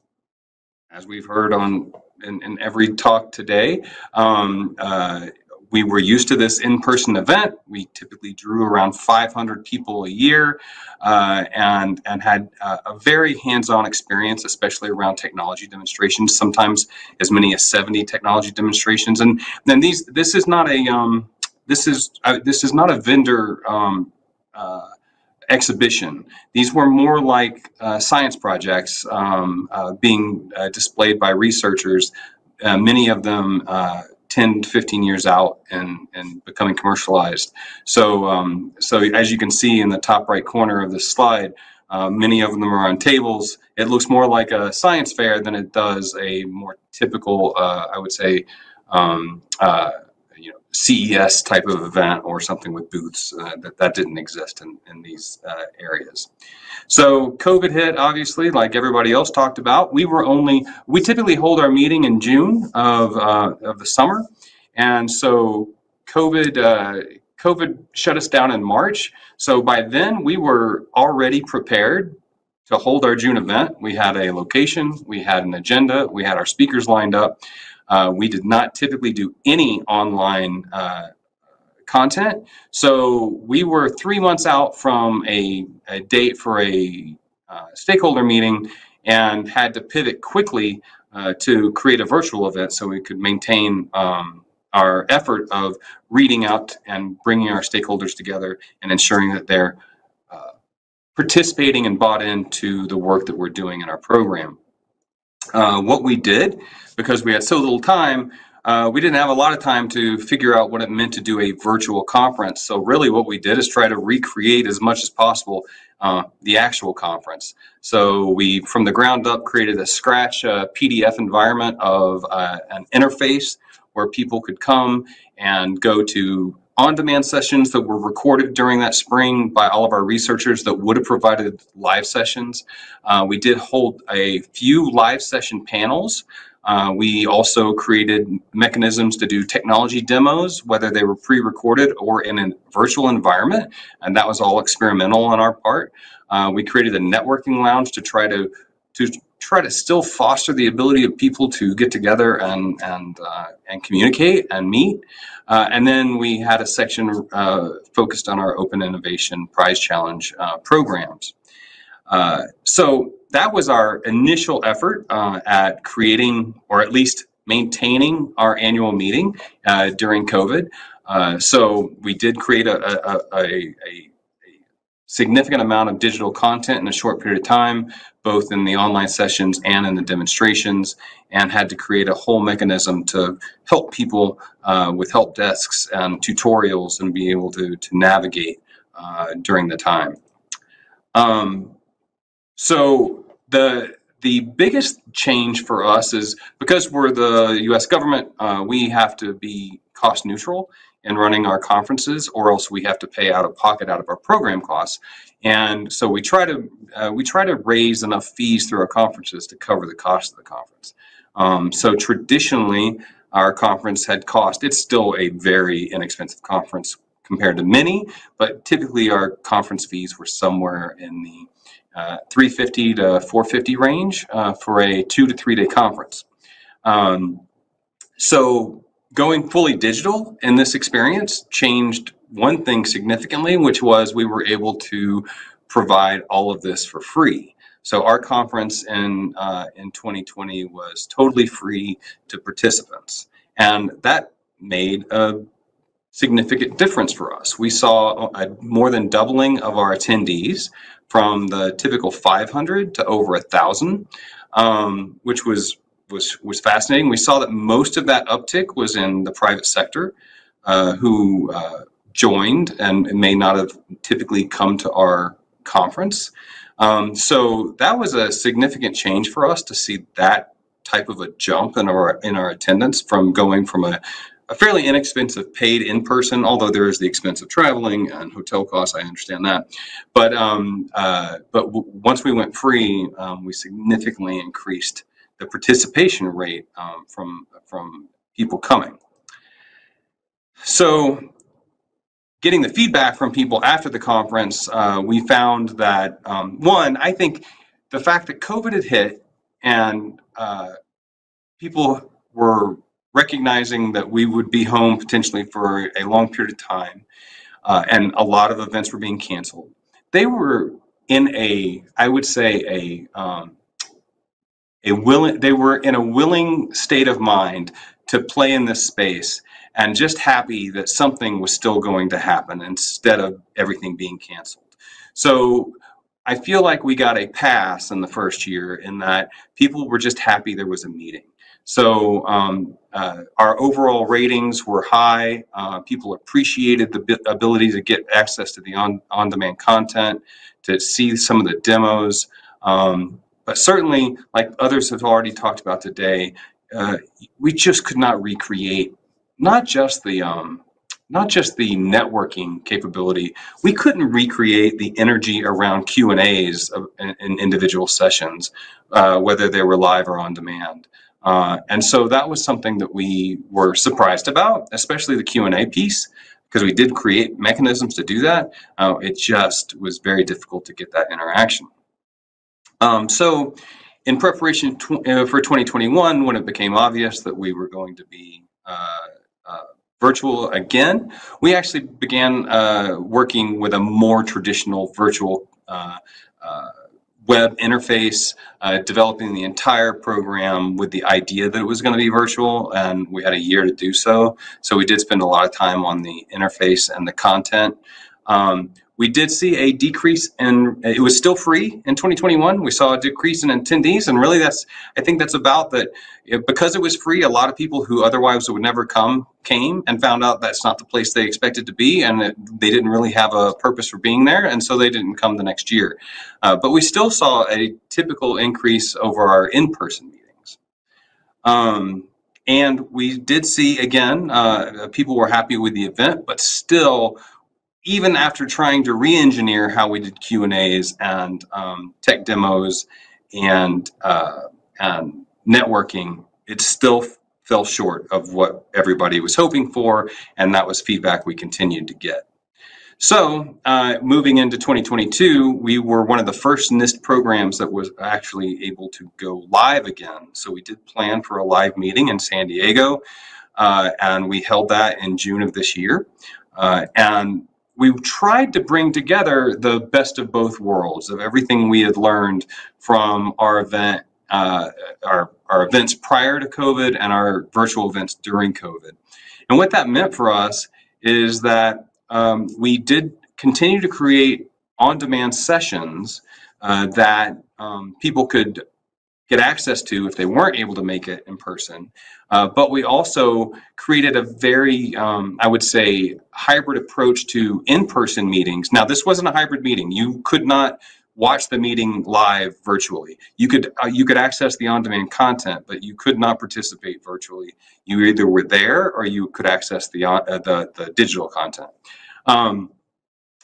as we've heard on in, in every talk today, um, uh, we were used to this in-person event. We typically drew around 500 people a year uh, and, and had uh, a very hands-on experience, especially around technology demonstrations, sometimes as many as 70 technology demonstrations. And then these, this is not a, um, this is, uh, this is not a vendor um, uh, exhibition. These were more like uh, science projects um, uh, being displayed by researchers, many of them 10 to 15 years out and, and becoming commercialized. So, um, so as you can see in the top right corner of this slide, uh, many of them are on tables. It looks more like a science fair than it does a more typical, uh, I would say, um, uh, CES type of event or something with booths uh, that, that didn't exist in, in these uh, areas. So COVID hit, obviously, like everybody else talked about. We were only, we typically hold our meeting in June of, uh, of the summer. And so COVID, uh, COVID shut us down in March. So by then we were already prepared to hold our June event. We had a location, we had an agenda, we had our speakers lined up. Uh, we did not typically do any online uh, content. So we were three months out from a, a date for a uh, stakeholder meeting and had to pivot quickly uh, to create a virtual event so we could maintain um, our effort of reading out and bringing our stakeholders together and ensuring that they're uh, participating and bought into the work that we're doing in our program. Uh, what we did, because we had so little time, uh, we didn't have a lot of time to figure out what it meant to do a virtual conference. So really what we did is try to recreate as much as possible uh, the actual conference. So we, from the ground up, created a Scratch uh, PDF environment of uh, an interface where people could come and go to on-demand sessions that were recorded during that spring by all of our researchers that would have provided live sessions. Uh, we did hold a few live session panels. Uh, we also created mechanisms to do technology demos, whether they were pre-recorded or in a virtual environment, and that was all experimental on our part. Uh, we created a networking lounge to try to to try to still foster the ability of people to get together and and uh, and communicate and meet. Uh, and then we had a section uh, focused on our Open Innovation Prize Challenge uh, programs. Uh, so that was our initial effort uh, at creating, or at least maintaining, our annual meeting during COVID. so we did create a, a, a, a significant amount of digital content in a short period of time, both in the online sessions and in the demonstrations, and had to create a whole mechanism to help people uh, with help desks and tutorials and be able to, to navigate uh, during the time. Um, so the the biggest change for us is because we're the U.S. government, uh, we have to be cost neutral in running our conferences, or else we have to pay out of pocket out of our program costs. And so we try to uh, we try to raise enough fees through our conferences to cover the cost of the conference. Um, so traditionally, our conference had cost. It's still a very inexpensive conference compared to many, but typically our conference fees were somewhere in the uh, 350 to 450 range uh, for a two to three day conference. Um, so going fully digital in this experience changed one thing significantly, which was we were able to provide all of this for free. So our conference in uh, in 2020 was totally free to participants, and that made a significant difference for us. We saw a, more than doubling of our attendees from the typical 500 to over a thousand, um, which was was was fascinating. We saw that most of that uptick was in the private sector, uh, who uh, joined and may not have typically come to our conference. Um, so that was a significant change for us to see that type of a jump in our in our attendance from going from a, a fairly inexpensive paid in person, although there is the expense of traveling and hotel costs. I understand that, but um, uh, but w- once we went free, um, we significantly increased the participation rate um, from from people coming. So, getting the feedback from people after the conference, uh, we found that um, one, I think the fact that COVID had hit and uh, people were recognizing that we would be home potentially for a long period of time, uh, and a lot of events were being canceled. They were in a, I would say, a um, a willing they were in a willing state of mind to play in this space and just happy that something was still going to happen instead of everything being canceled so i feel like we got a pass in the first year in that people were just happy there was a meeting so um, uh, our overall ratings were high. Uh, people appreciated the ability to get access to the on, on-demand content, to see some of the demos. Um, but certainly, like others have already talked about today, uh, we just could not recreate not just the um, not just the networking capability. We couldn't recreate the energy around Q and A's in, in, individual sessions, uh, whether they were live or on demand. Uh, and so that was something that we were surprised about, especially the Q and A piece, because we did create mechanisms to do that. Uh, it just was very difficult to get that interaction. Um, so in preparation tw- uh, for 2021, when it became obvious that we were going to be uh, virtual again, we actually began uh, working with a more traditional virtual uh, uh, web interface, developing the entire program with the idea that it was going to be virtual, and we had a year to do so. So we did spend a lot of time on the interface and the content. Um, we did see a decrease in it was still free in 2021 we saw a decrease in attendees and really that's i think that's about that because it was free a lot of people who otherwise would never come came and found out that's not the place they expected to be and they didn't really have a purpose for being there and so they didn't come the next year. Uh, but we still saw a typical increase over our in-person meetings. Um, and we did see again, uh, people were happy with the event, but still, even after trying to re-engineer how we did Q and A's and um, tech demos and uh, and networking, it still fell short of what everybody was hoping for, and that was feedback we continued to get. So, uh, moving into 2022, we were one of the first NIST programs that was actually able to go live again. So, we did plan for a live meeting in San Diego, uh, and we held that in June of this year. Uh, and we tried to bring together the best of both worlds of everything we had learned from our event, uh, our, our events prior to COVID and our virtual events during COVID. And what that meant for us is that um, we did continue to create on-demand sessions uh, that um, people could get access to if they weren't able to make it in person. Uh, but we also created a very, um, I would say, hybrid approach to in-person meetings. Now, this wasn't a hybrid meeting. You could not watch the meeting live virtually. You could uh, you could access the on-demand content, but you could not participate virtually. You either were there or you could access the uh, the, the digital content. Um,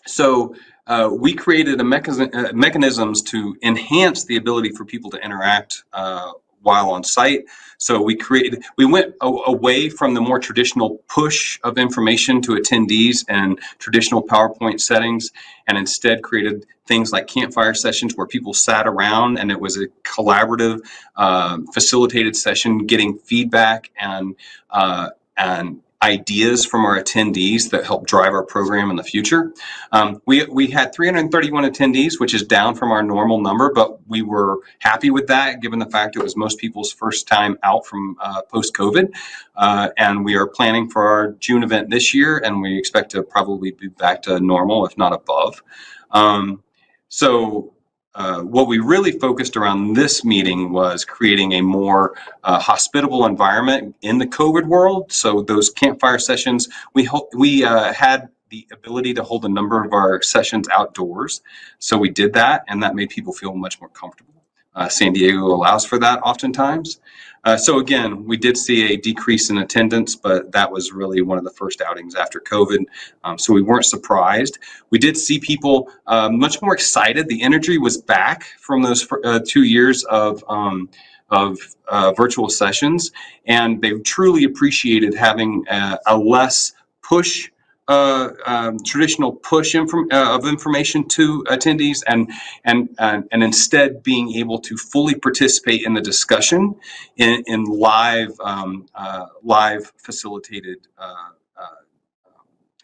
so uh, we created a mechanism, uh, mechanisms to enhance the ability for people to interact uh, while on site. So we created, we went away from the more traditional push of information to attendees and traditional PowerPoint settings, and instead created things like campfire sessions where people sat around and it was a collaborative, uh, facilitated session, getting feedback and uh, and ideas from our attendees that help drive our program in the future. Um, we, we had 331 attendees, which is down from our normal number, but we were happy with that given the fact it was most people's first time out from uh, post-COVID. Uh, and we are planning for our June event this year, and we expect to probably be back to normal, if not above. Um, so uh, what we really focused around this meeting was creating a more uh, hospitable environment in the COVID world. So those campfire sessions, we we uh, had the ability to hold a number of our sessions outdoors. So we did that, and that made people feel much more comfortable. Uh, San Diego allows for that oftentimes. Uh, so again, we did see a decrease in attendance, but that was really one of the first outings after COVID. Um, so we weren't surprised. We did see people uh, much more excited. The energy was back from those uh, two years of um, of uh, virtual sessions, and they truly appreciated having a, a less push uh, um, traditional push inform- uh, of information to attendees and, and, uh, and instead being able to fully participate in the discussion in, in live, um, uh, live facilitated uh, uh,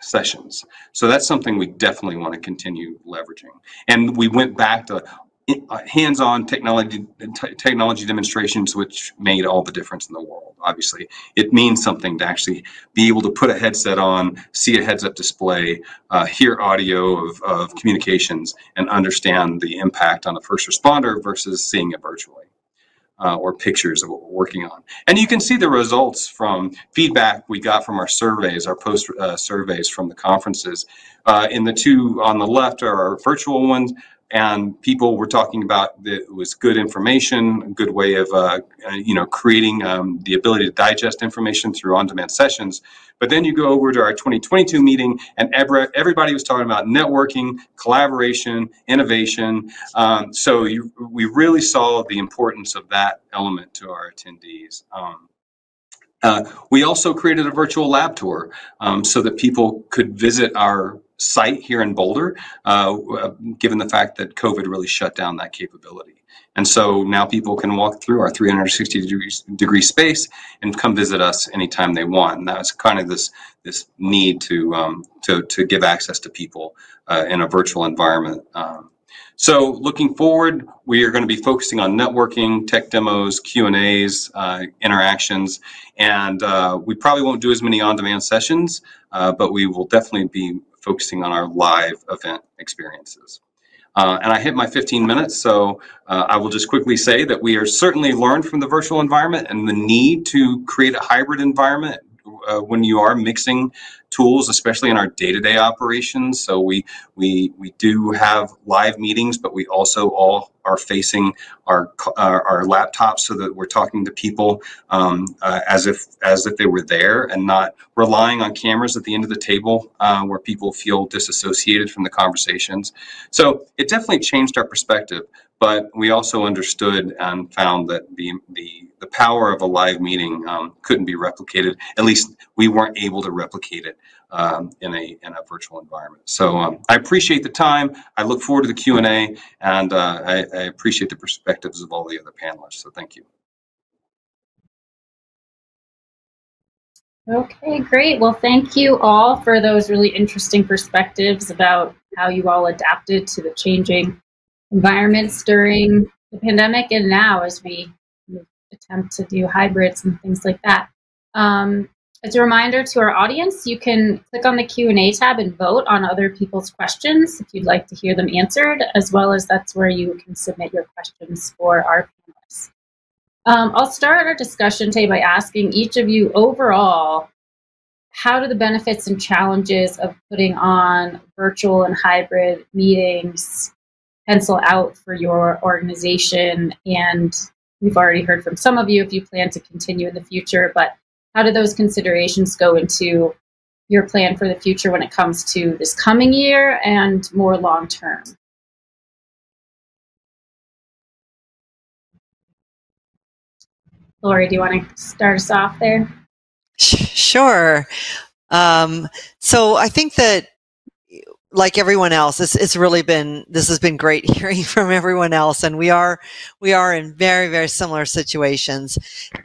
sessions. So that's something we definitely want to continue leveraging. And we went back to hands-on technology technology demonstrations which made all the difference in the world obviously it means something to actually be able to put a headset on see a heads-up display uh, hear audio of, of communications and understand the impact on the first responder versus seeing it virtually uh, or pictures of what we're working on. And you can see the results from feedback we got from our surveys, our post uh, surveys from the conferences. Uh, in the two on the left are our virtual ones and people were talking about that it was good information, a good way of uh, uh, you know creating um, the ability to digest information through on-demand sessions. But then you go over to our 2022 meeting, and everybody was talking about networking, collaboration, innovation. Um, so you, we really saw the importance of that element to our attendees. Um, uh, we also created a virtual lab tour um, so that people could visit our site here in Boulder, uh, given the fact that COVID really shut down that capability. And so now people can walk through our 360 degrees degree space and come visit us anytime they want. And that's kind of this this need to um, to to give access to people uh, in a virtual environment. Um, so looking forward, we are going to be focusing on networking, tech demos, Q and A's, uh, interactions, and uh, we probably won't do as many on-demand sessions, uh, but we will definitely be focusing on our live event experiences. Uh, and I hit my 15 minutes, so uh, I will just quickly say that we are certainly learned from the virtual environment and the need to create a hybrid environment uh, when you are mixing tools, especially in our day-to-day operations. So we we we do have live meetings, but we also all are facing our our, our laptops so that we're talking to people um, uh, as if as if they were there and not relying on cameras at the end of the table uh, where people feel disassociated from the conversations. So it definitely changed our perspective but we also understood and found that the the, the power of a live meeting um, couldn't be replicated. At least we weren't able to replicate it um, in a in a virtual environment. So um, I appreciate the time. I look forward to the Q and A, and uh, I, I appreciate the perspectives of all the other panelists. So thank you. Okay, great. Well, thank you all for those really interesting perspectives about how you all adapted to the changing environments during the pandemic and now as we attempt to do hybrids and things like that. Um, as a reminder to our audience, you can click on the Q&A tab and vote on other people's questions if you'd like to hear them answered, as well as that's where you can submit your questions for our panelists. Um, I'll start our discussion today by asking each of you overall, how do the benefits and challenges of putting on virtual and hybrid meetings pencil out for your organization? And we've already heard from some of you if you plan to continue in the future, but how do those considerations go into your plan for the future when it comes to this coming year and more long term? Lory, do you want to start us off there? Sure. Um, so I think that like everyone else, it's, it's really been, this has been great hearing from everyone else. And we are, we are in very, very similar situations.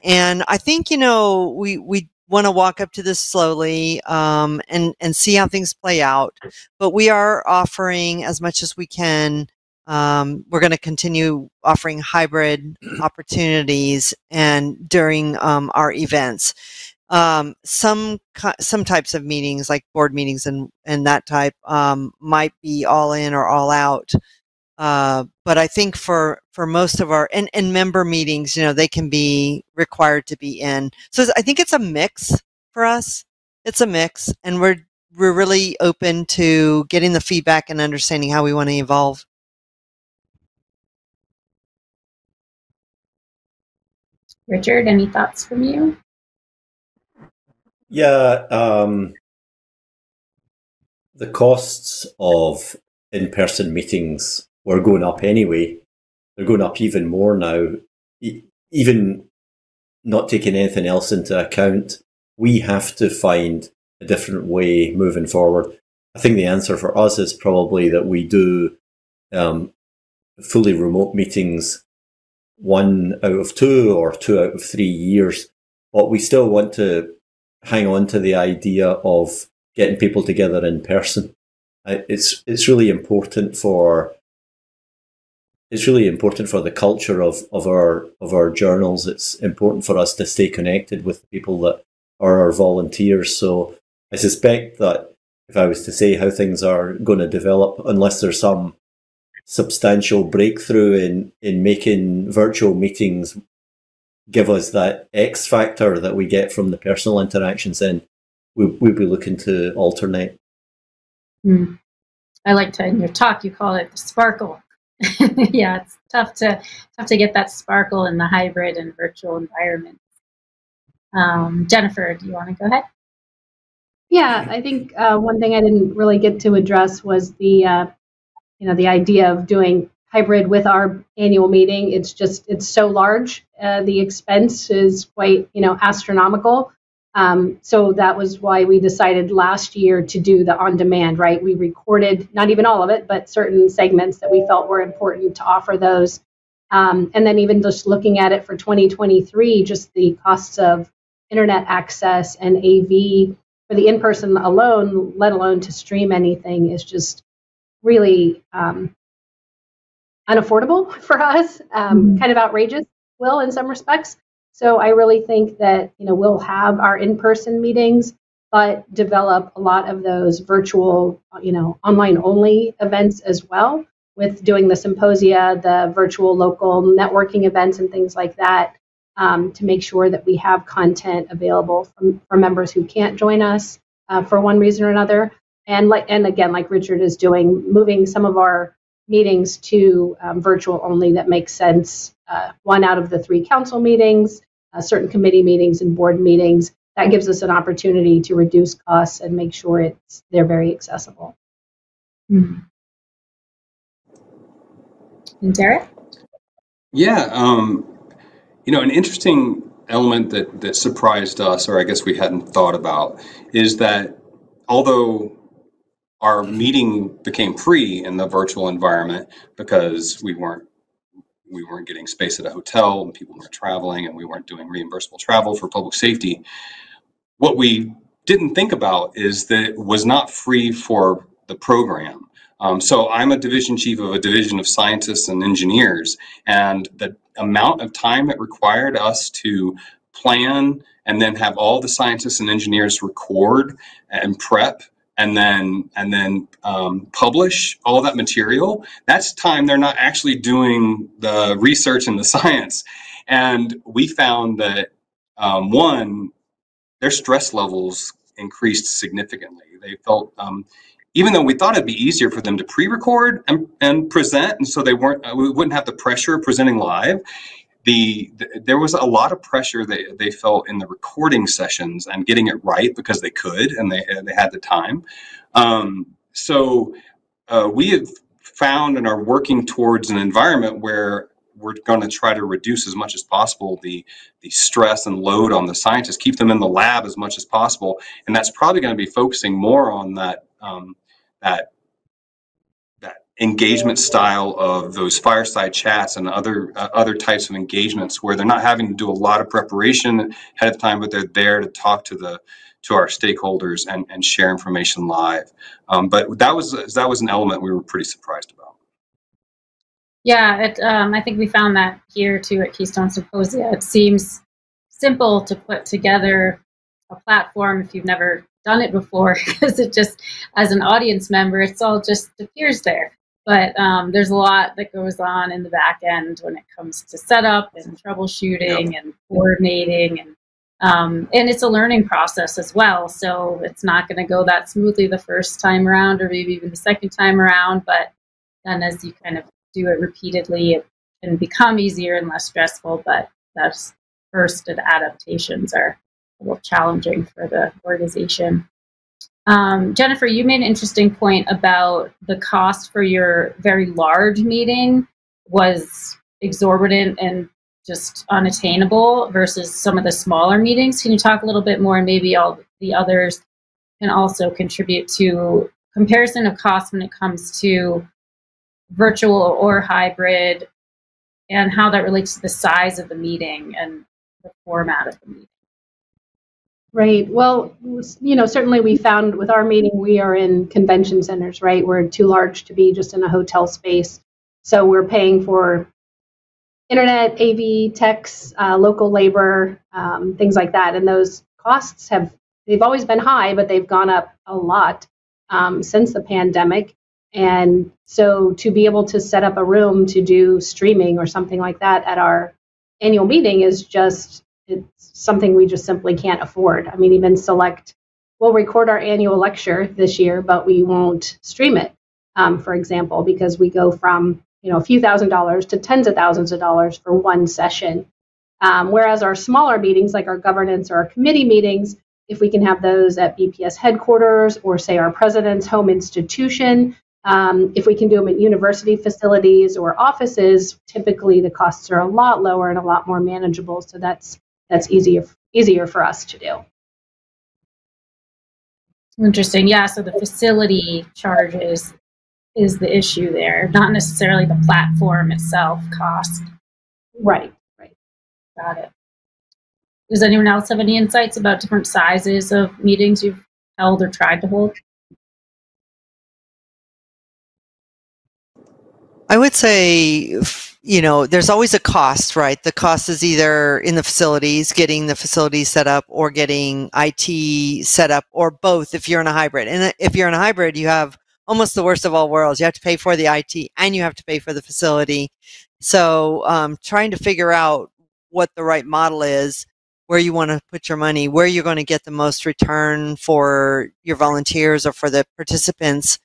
And I think, you know, we, we want to walk up to this slowly, um, and, and see how things play out. But we are offering as much as we can. Um, we're going to continue offering hybrid opportunities and during um, our events um, some some types of meetings like board meetings and and that type um, might be all in or all out uh, but I think for for most of our and, and member meetings, you know, they can be required to be in. So I think it's a mix for us. It's a mix, and we're we're really open to getting the feedback and understanding how we want to evolve. Richard, any thoughts from you? Yeah, um, the costs of in-person meetings were going up anyway. They're going up even more now. Even not taking anything else into account, we have to find a different way moving forward. I think the answer for us is probably that we do um, fully remote meetings one out of two or two out of three years, but we still want to hang on to the idea of getting people together in person. It's it's really important for it's really important for the culture of, of our of our journals. It's important for us to stay connected with the people that are our volunteers. So I suspect that if I was to say how things are going to develop, unless there's some substantial breakthrough in in making virtual meetings give us that X factor that we get from the personal interactions, then we, we'll be looking to alternate. Mm. I like to in your talk you call it the sparkle. yeah, it's tough to tough to get that sparkle in the hybrid and virtual environment. Um, Jennifer, do you want to go ahead? Yeah, I think uh, one thing I didn't really get to address was the uh, you know the idea of doing hybrid with our annual meeting. It's just it's so large. Uh, the expense is quite you know astronomical. Um, so that was why we decided last year to do the on demand. Right, we recorded not even all of it, but certain segments that we felt were important to offer those. Um, and then even just looking at it for 2023, just the costs of internet access and AV for the in person alone, let alone to stream anything, is just really um, unaffordable for us, um, mm-hmm. kind of outrageous, will in some respects. So I really think that you know we'll have our in-person meetings, but develop a lot of those virtual, you know, online only events as well. With doing the symposia, the virtual local networking events, and things like that, um, to make sure that we have content available from, for members who can't join us, uh, for one reason or another. And like, and again, like Richard is doing, moving some of our meetings to um, virtual only that makes sense. Uh, one out of the three council meetings, uh, certain committee meetings, and board meetings. That gives us an opportunity to reduce costs and make sure it's they're very accessible. Mm-hmm. And Dereck? Yeah, um, you know, an interesting element that that surprised us, or I guess we hadn't thought about, is that although our meeting became free in the virtual environment because we weren't we weren't getting space at a hotel and people weren't traveling and we weren't doing reimbursable travel for public safety. What we didn't think about is that it was not free for the program. Um, so I'm a division chief of a division of scientists and engineers, and the amount of time it required us to plan and then have all the scientists and engineers record and prep and then and then um, publish all that material that's time they're not actually doing the research and the science. And we found that um, one their stress levels increased significantly. They felt um, even though we thought it'd be easier for them to pre-record and, and present and so they weren't we wouldn't have the pressure of presenting live the, the, there was a lot of pressure they, they felt in the recording sessions and getting it right because they could and they, they had the time. Um, so uh, we have found and are working towards an environment where we're going to try to reduce as much as possible the the stress and load on the scientists, keep them in the lab as much as possible, and that's probably going to be focusing more on that um, that engagement style of those fireside chats and other uh, other types of engagements where they're not having to do a lot of preparation ahead of time but they're there to talk to the to our stakeholders and, and share information live. Um, but that was that was an element we were pretty surprised about. Yeah it, um, i think we found that here too at keystone symposia. It seems simple to put together a platform if you've never done it before because it just as an audience member it's all just appears there but um, there's a lot that goes on in the back end when it comes to setup and troubleshooting yep. and coordinating and um, and it's a learning process as well so it's not going to go that smoothly the first time around or maybe even the second time around but then as you kind of do it repeatedly it can become easier and less stressful but those first adaptations are a little challenging for the organization um, Jennifer, you made an interesting point about the cost for your very large meeting was exorbitant and just unattainable versus some of the smaller meetings. Can you talk a little bit more and maybe all the others can also contribute to comparison of costs when it comes to virtual or hybrid and how that relates to the size of the meeting and the format of the meeting? Right. Well, you know, certainly we found with our meeting, we are in convention centers, right? We're too large to be just in a hotel space. So we're paying for internet, AV, techs, uh, local labor, um, things like that. And those costs have, they've always been high, but they've gone up a lot um, since the pandemic. And so to be able to set up a room to do streaming or something like that at our annual meeting is just something we just simply can't afford. I mean, even select, we'll record our annual lecture this year, but we won't stream it, um, for example, because we go from you know a few thousand dollars to tens of thousands of dollars for one session. Um, whereas our smaller meetings, like our governance or our committee meetings, if we can have those at BPS headquarters or say our president's home institution, um, if we can do them at university facilities or offices, typically the costs are a lot lower and a lot more manageable. So that's that's easier easier for us to do. Interesting. Yeah. So the facility charges is the issue there, not necessarily the platform itself cost. Right. Right. Got it. Does anyone else have any insights about different sizes of meetings you've held or tried to hold? I would say you know, there's always a cost, right? The cost is either in the facilities, getting the facilities set up, or getting IT set up, or both if you're in a hybrid. And if you're in a hybrid, you have almost the worst of all worlds. You have to pay for the IT and you have to pay for the facility. So, um, trying to figure out what the right model is. where you want to put your money, where you're going to get the most return for your volunteers or for the participants.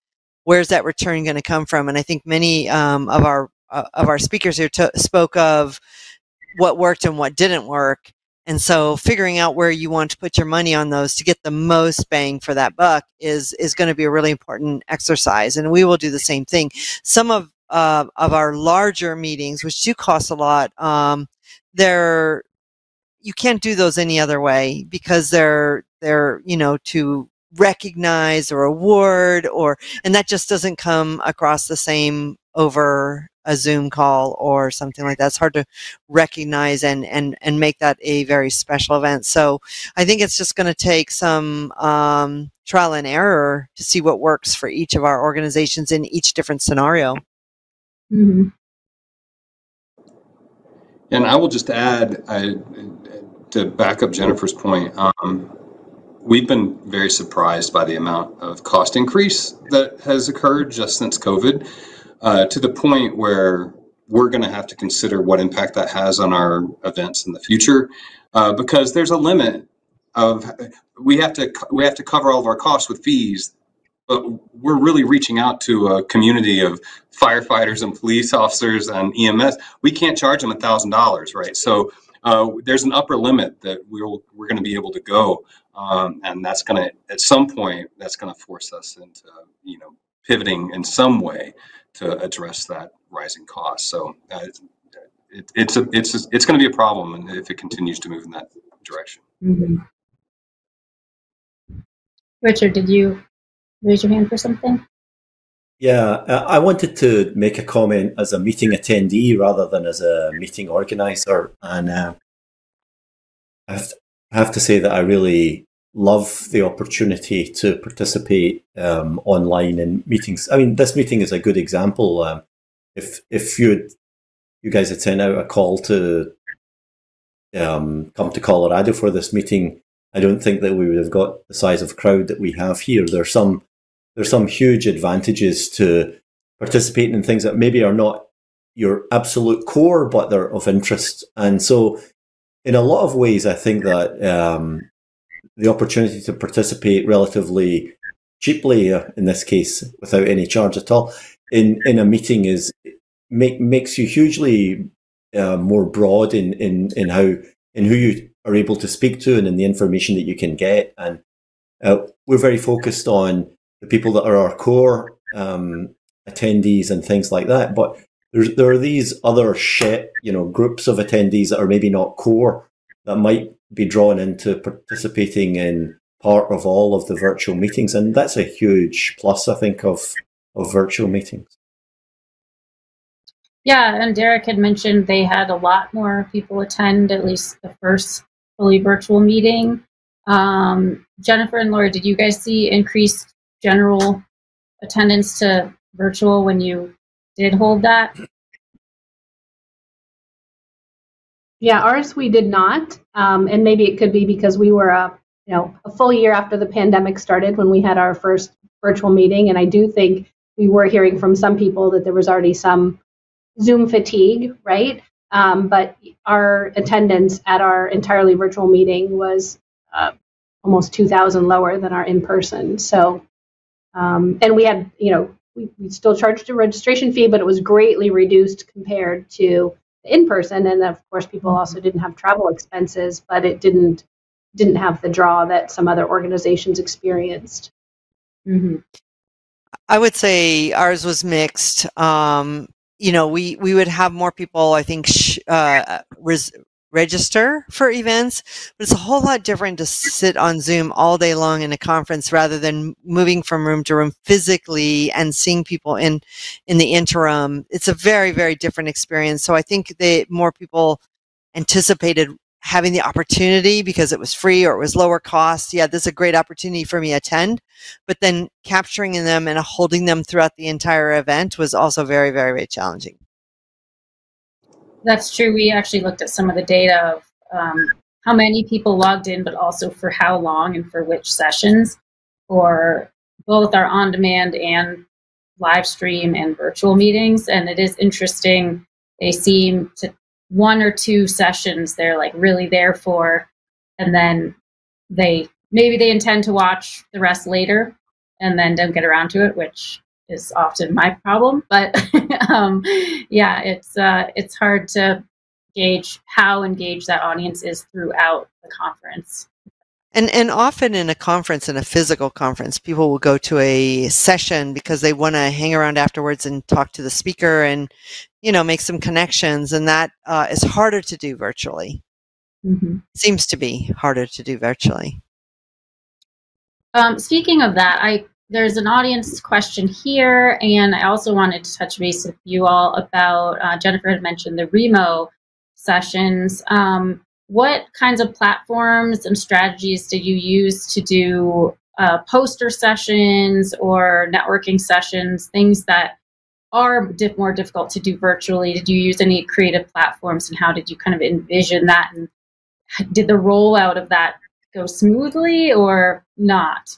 Where's that return going to come from? And I think many um, of our uh, of our speakers here spoke of what worked and what didn't work. And so figuring out where you want to put your money on those to get the most bang for that buck is is going to be a really important exercise. And we will do the same thing. Some of uh, of our larger meetings, which do cost a lot, um, they're you can't do those any other way because they're they're you know to recognize or award or and that just doesn't come across the same over a Zoom call or something like that. It's hard to recognize and and and make that a very special event. So I think it's just going to take some um, trial and error to see what works for each of our organizations in each different scenario. Mm-hmm. And I will just add I, to back up Jennifer's point. Um, we've been very surprised by the amount of cost increase that has occurred just since COVID uh, to the point where we're going to have to consider what impact that has on our events in the future uh, because there's a limit of we have to we have to cover all of our costs with fees but we're really reaching out to a community of firefighters and police officers and EMS. We can't charge them a thousand dollars, right? So uh, there's an upper limit that we'll, we're going to be able to go, um, and that's going to at some point that's going to force us into you know pivoting in some way to address that rising cost. So uh, it, it's a, it's a, it's going to be a problem if it continues to move in that direction. Mm-hmm. Richard, did you raise your hand for something? Yeah, I wanted to make a comment as a meeting attendee rather than as a meeting organizer. And uh, I, have to, say that I really love the opportunity to participate um, online in meetings. I mean, this meeting is a good example. Um, if if you you guys had sent out a call to um, come to Colorado for this meeting, I don't think that we would have got the size of crowd that we have here. There's some there's some huge advantages to participating in things that maybe are not your absolute core, but they're of interest. And so, in a lot of ways, I think that um, the opportunity to participate relatively cheaply, uh, in this case, without any charge at all, in in a meeting is make, makes you hugely uh, more broad in, in in how in who you are able to speak to and in the information that you can get. And uh, we're very focused on the people that are our core um, attendees and things like that. But there's, there are these other shit, you know, groups of attendees that are maybe not core that might be drawn into participating in part of all of the virtual meetings. And that's a huge plus, I think, of, of virtual meetings. Yeah, and Dereck had mentioned they had a lot more people attend, at least the first fully virtual meeting. Um, Jennifer and Laura, did you guys see increased general attendance to virtual when you did hold that? Yeah, ours we did not, um, and maybe it could be because we were a you know a full year after the pandemic started when we had our first virtual meeting, and I do think we were hearing from some people that there was already some Zoom fatigue, right? Um, but our attendance at our entirely virtual meeting was uh, almost 2,000 lower than our in person. So, um, and we had, you know, we, we still charged a registration fee, but it was greatly reduced compared to in person and of course people mm-hmm. also didn't have travel expenses but it didn't didn't have the draw that some other organizations experienced mm-hmm. i would say ours was mixed um, you know we we would have more people i think sh- uh, res- register for events, but it's a whole lot different to sit on Zoom all day long in a conference rather than moving from room to room physically and seeing people in in the interim. It's a very very different experience. So I think that more people anticipated having the opportunity because it was free or it was lower cost. Yeah, this is a great opportunity for me to attend, but then capturing them and holding them throughout the entire event was also very very very challenging. That's true. We actually looked at some of the data of um, how many people logged in, but also for how long and for which sessions for both our on demand and live stream and virtual meetings. And it is interesting. They seem to one or two sessions they're like really there for, and then they maybe they intend to watch the rest later and then don't get around to it, which is often my problem. But um, yeah, it's uh, it's hard to gauge how engaged that audience is throughout the conference. And and often in a conference, in a physical conference, people will go to a session because they want to hang around afterwards and talk to the speaker and you know make some connections, and that uh, is harder to do virtually. Mm-hmm. Seems to be harder to do virtually. Um, speaking of that, I there's an audience question here, and I also wanted to touch base with you all about uh, Jennifer had mentioned the Remo sessions. Um, what kinds of platforms and strategies did you use to do uh, poster sessions or networking sessions, things that are more difficult to do virtually? Did you use any creative platforms and how did you kind of envision that? And did the rollout of that go smoothly or not?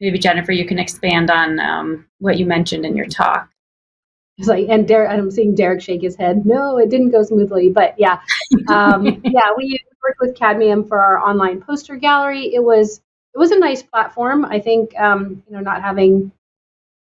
Maybe Jennifer, you can expand on um, what you mentioned in your talk. It's like, and Dereck, I'm seeing Dereck shake his head. No, it didn't go smoothly, but yeah, um, yeah, we worked with Cadmium for our online poster gallery. It was it was a nice platform. I think um, you know, not having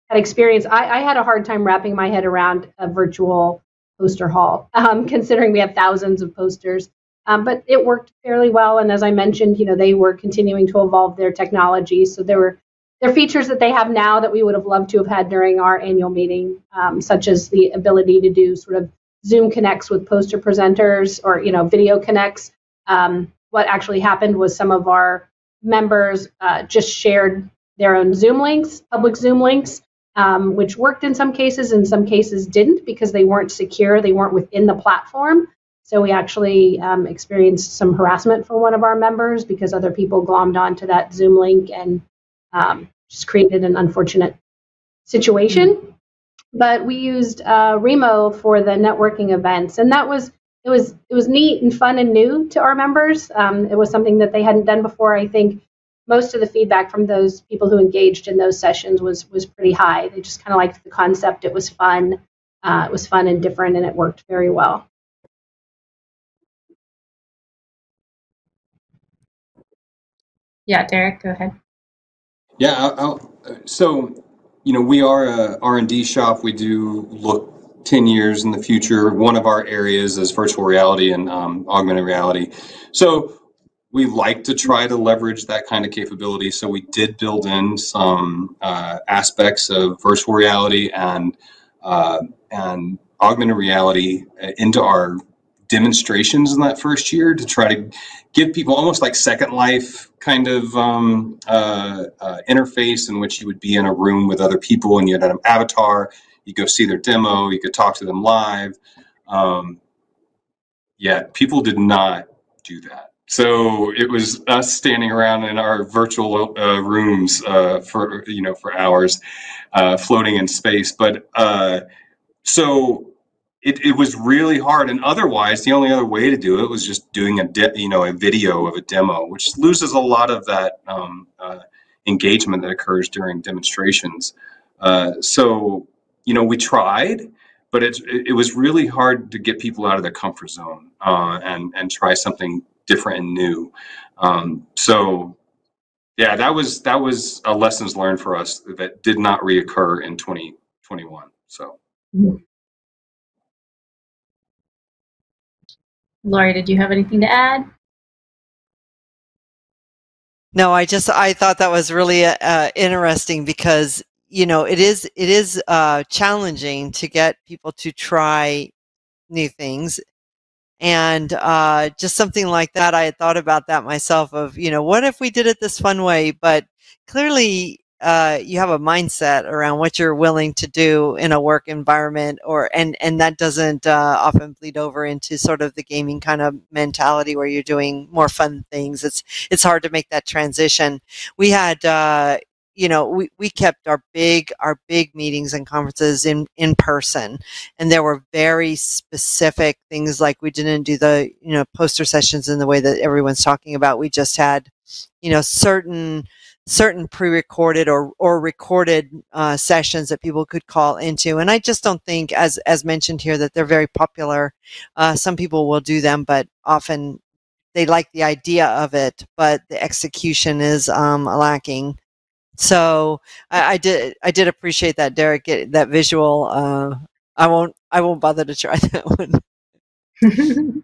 had experience, I, I, had a hard time wrapping my head around a virtual poster hall, um, considering we have thousands of posters. Um, but it worked fairly well, and as I mentioned, you know, they were continuing to evolve their technology, so there were there are features that they have now that we would have loved to have had during our annual meeting, um, such as the ability to do sort of Zoom connects with poster presenters or you know video connects. Um, what actually happened was some of our members uh, just shared their own Zoom links, public Zoom links, um, which worked in some cases, in some cases didn't because they weren't secure, they weren't within the platform. So we actually um, experienced some harassment from one of our members because other people glommed onto that Zoom link and um, just created an unfortunate situation. But we used uh, Remo for the networking events, and that was it was it was neat and fun and new to our members. Um, it was something that they hadn't done before. I think most of the feedback from those people who engaged in those sessions was was pretty high. They just kind of liked the concept. It was fun. Uh, it was fun and different, and it worked very well. Yeah, Dereck, go ahead. Yeah, I'll, I'll, so you know we are a R&D shop. We do look 10 years in the future. One of our areas is virtual reality and um, augmented reality. So we like to try to leverage that kind of capability. So we did build in some uh, aspects of virtual reality and uh, and augmented reality uh, into our demonstrations in that first year to try to give people almost like second life kind of um, uh, uh, interface in which you would be in a room with other people and you had an avatar. You go see their demo. You could talk to them live. Um, yeah people did not do that. So it was us standing around in our virtual uh, rooms uh, for you know for hours uh, floating in space. But uh, so it, it was really hard. And otherwise the only other way to do it was just doing a de- you know a video of a demo which loses a lot of that um, uh, engagement that occurs during demonstrations. Uh, so you know we tried but it, it was really hard to get people out of their comfort zone uh, and and try something different and new. Um, so yeah that was that was a lessons learned for us that did not reoccur in 2021 so. Mm-hmm. Lory, did you have anything to add? No, I just I thought that was really uh, interesting because you know it is it is uh, challenging to get people to try new things, and uh, just something like that. I had thought about that myself. Of you know, what if we did it this fun way? But clearly, uh, you have a mindset around what you're willing to do in a work environment or and and that doesn't uh, often bleed over into sort of the gaming kind of mentality where you're doing more fun things. It's it's hard to make that transition. We had uh, you know we, we kept our big our big meetings and conferences in in person and there were very specific things like we didn't do the you know poster sessions in the way that everyone's talking about. We just had you know certain certain pre-recorded or or recorded uh, sessions that people could call into. And I just don't think, as as mentioned here, that they're very popular. Uh, some people will do them, but often they like the idea of it, but the execution is um, lacking. So I, I, did I did appreciate that Dereck get that visual. Uh, I won't I won't bother to try that one.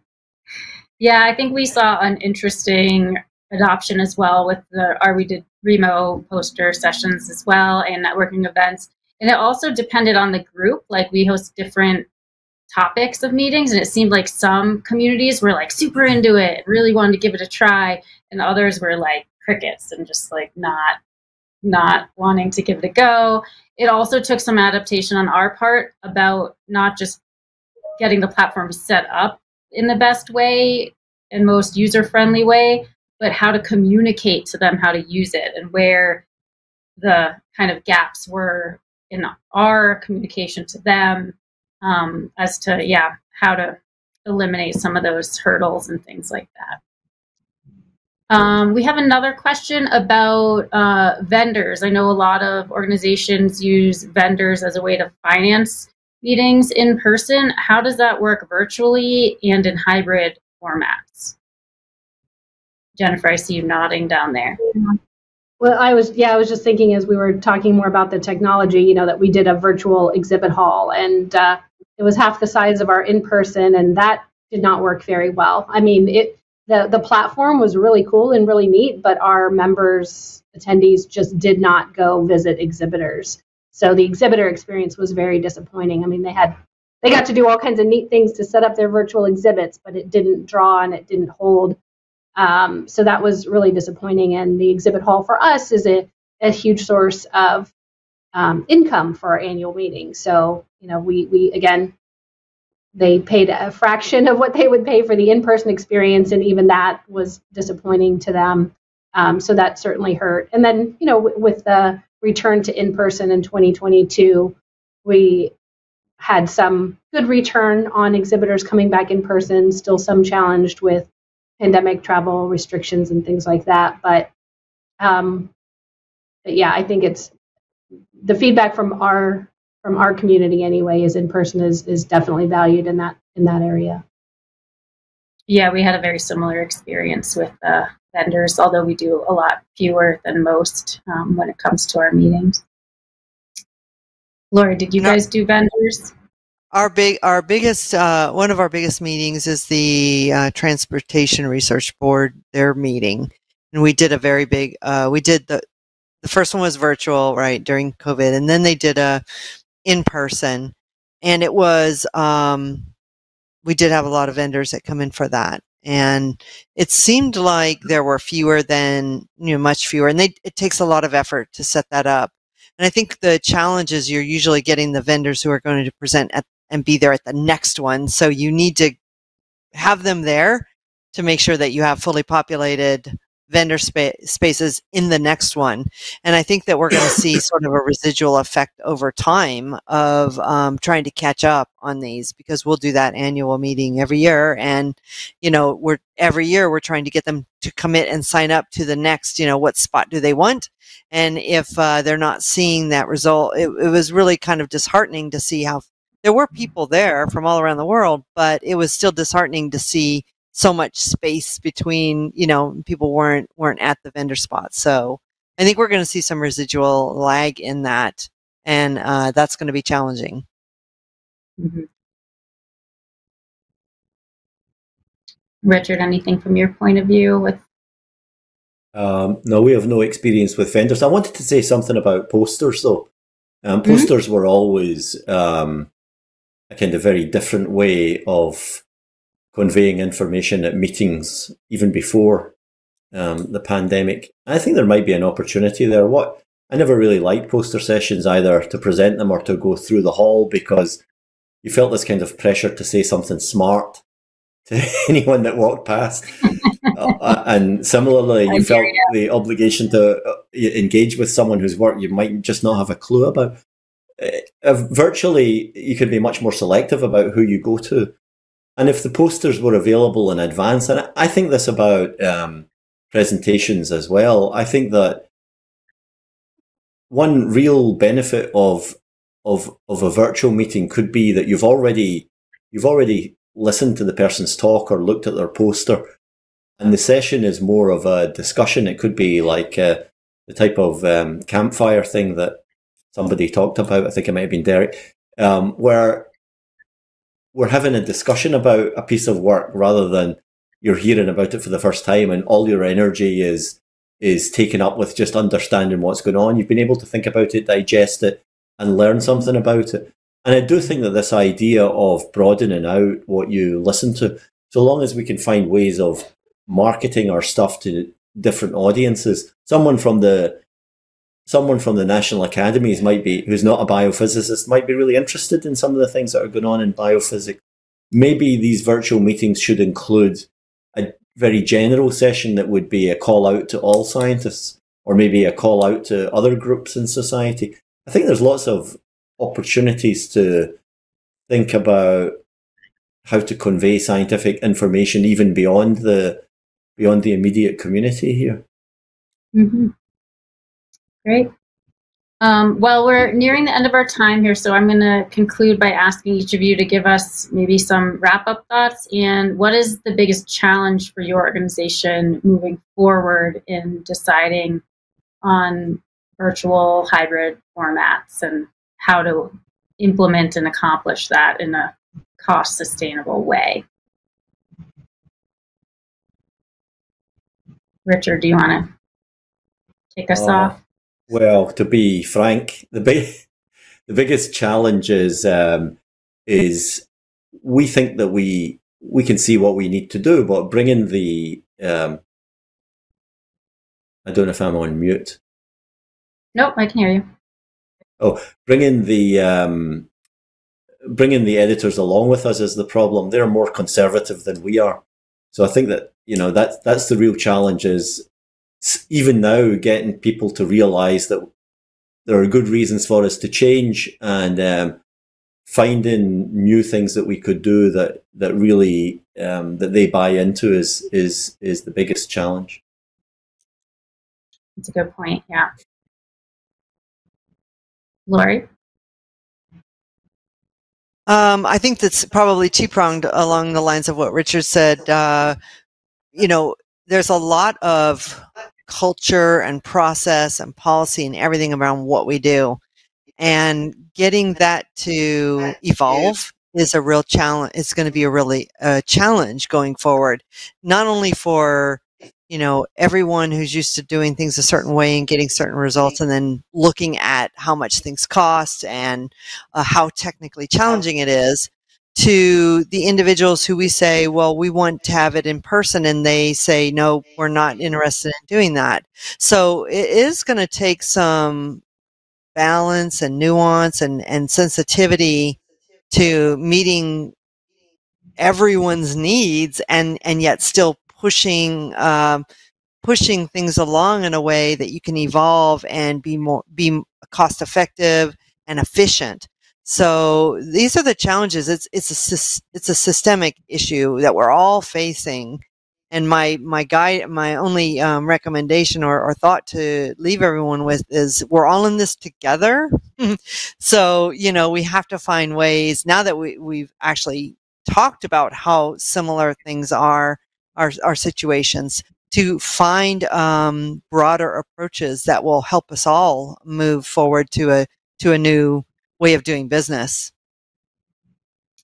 yeah, I think we saw an interesting adoption as well with the our we did Remo poster sessions as well and networking events. And it also depended on the group. Like we host different topics of meetings and it seemed like some communities were like super into it, really wanted to give it a try, and others were like crickets and just like not not wanting to give it a go. It also took some adaptation on our part about not just getting the platform set up in the best way and most user friendly way, but how to communicate to them how to use it and where the kind of gaps were in our communication to them um, as to yeah how to eliminate some of those hurdles and things like that. Um, we have another question about uh, vendors. I know a lot of organizations use vendors as a way to finance meetings in person. How does that work virtually and in hybrid formats jennifer i see you nodding down there well, I was, yeah, I was just thinking as we were talking more about the technology, you know, that we did a virtual exhibit hall and uh, it was half the size of our in-person, and that did not work very well. I mean, it the the platform was really cool and really neat, but our members attendees just did not go visit exhibitors. So the exhibitor experience was very disappointing. I mean, they had they got to do all kinds of neat things to set up their virtual exhibits, but it didn't draw and it didn't hold. Um, so that was really disappointing. And the exhibit hall for us is a, a huge source of um, income for our annual meeting. So, you know, we, we again, they paid a fraction of what they would pay for the in-person experience, and even that was disappointing to them. Um, so that certainly hurt. And then, you know, w- with the return to in-person in 2022, we had some good return on exhibitors coming back in person. Still some challenged with pandemic travel restrictions and things like that, but um, but yeah, I think it's the feedback from our from our community anyway is in person is is definitely valued in that in that area. Yeah, we had a very similar experience with uh, vendors, although we do a lot fewer than most um, when it comes to our meetings. Laura, did you no. guys do vendors? Our big, our biggest, uh, one of our biggest meetings is the uh, Transportation Research Board. Their meeting, and we did a very big. Uh, we did the the first one was virtual, right, during COVID, and then they did a in person, and it was um, we did have a lot of vendors that come in for that, and it seemed like there were fewer than you know much fewer, and they it takes a lot of effort to set that up. And I think the challenge is you're usually getting the vendors who are going to present at, and be there at the next one, so you need to have them there to make sure that you have fully populated vendor spa- spaces in the next one. And I think that we're going to see sort of a residual effect over time of um, trying to catch up on these because we'll do that annual meeting every year. And, you know, we're every year we're trying to get them to commit and sign up to the next, you know, what spot do they want? And if uh, they're not seeing that result, it, it was really kind of disheartening to see how there were people there from all around the world, but it was still disheartening to see so much space between you know people weren't weren't at the vendor spot so i think we're going to see some residual lag in that and uh, that's going to be challenging mm-hmm. richard anything from your point of view with um, no we have no experience with vendors i wanted to say something about posters though um, mm-hmm. posters mm-hmm. were always um, a kind of very different way of conveying information at meetings even before um, the pandemic. I think there might be an opportunity there. What I never really liked poster sessions either to present them or to go through the hall because you felt this kind of pressure to say something smart to anyone that walked past. Uh, uh, and similarly, you felt the obligation to uh, engage with someone whose work you might just not have a clue about. Uh, virtually, you can be much more selective about who you go to. And if the posters were available in advance, and I think this about um, presentations as well, I think that one real benefit of of of a virtual meeting could be that you've already you've already listened to the person's talk or looked at their poster, and the session is more of a discussion. It could be like uh, the type of um, campfire thing that somebody talked about. I think it might have been Dereck, um, where we're having a discussion about a piece of work rather than you're hearing about it for the first time and all your energy is is taken up with just understanding what's going on. You've been able to think about it, digest it, and learn something about it. And I do think that this idea of broadening out what you listen to, so long as we can find ways of marketing our stuff to different audiences, someone from the someone from the national academies might be who's not a biophysicist might be really interested in some of the things that are going on in biophysics. Maybe these virtual meetings should include a very general session that would be a call out to all scientists or maybe a call out to other groups in society. I think there's lots of opportunities to think about how to convey scientific information even beyond the beyond the immediate community here. Mm-hmm. Great. Um, well, we're nearing the end of our time here, so I'm going to conclude by asking each of you to give us maybe some wrap up thoughts and what is the biggest challenge for your organization moving forward in deciding on virtual hybrid formats and how to implement and accomplish that in a cost sustainable way. Richard, do you want to take us uh, off? Well, to be frank, the big, the biggest challenge is um, is we think that we we can see what we need to do, but bringing the um, I don't know if I'm on mute. Nope, I can hear you. Oh, bringing the um, bringing the editors along with us is the problem. They're more conservative than we are, so I think that you know that that's the real challenge. Is even now getting people to realize that there are good reasons for us to change and um, finding new things that we could do that that really um, that they buy into is is is the biggest challenge. That's a good point. Yeah. Lory? Um, I think that's probably two pronged along the lines of what Richard said. Uh, you know, there's a lot of culture and process and policy and everything around what we do. And getting that to evolve is a real challenge. It's going to be a really uh, challenge going forward, not only for you know everyone who's used to doing things a certain way and getting certain results and then looking at how much things cost and uh, how technically challenging it is to the individuals who we say well we want to have it in person and they say no we're not interested in doing that so it is going to take some balance and nuance and, and sensitivity to meeting everyone's needs and and yet still pushing um, pushing things along in a way that you can evolve and be more be cost effective and efficient. So these are the challenges. It's it's a it's a systemic issue that we're all facing. And my my guide, my only um, recommendation or, or thought to leave everyone with is we're all in this together. so you know we have to find ways now that we we've actually talked about how similar things are our, our situations to find um, broader approaches that will help us all move forward to a to a new way of doing business.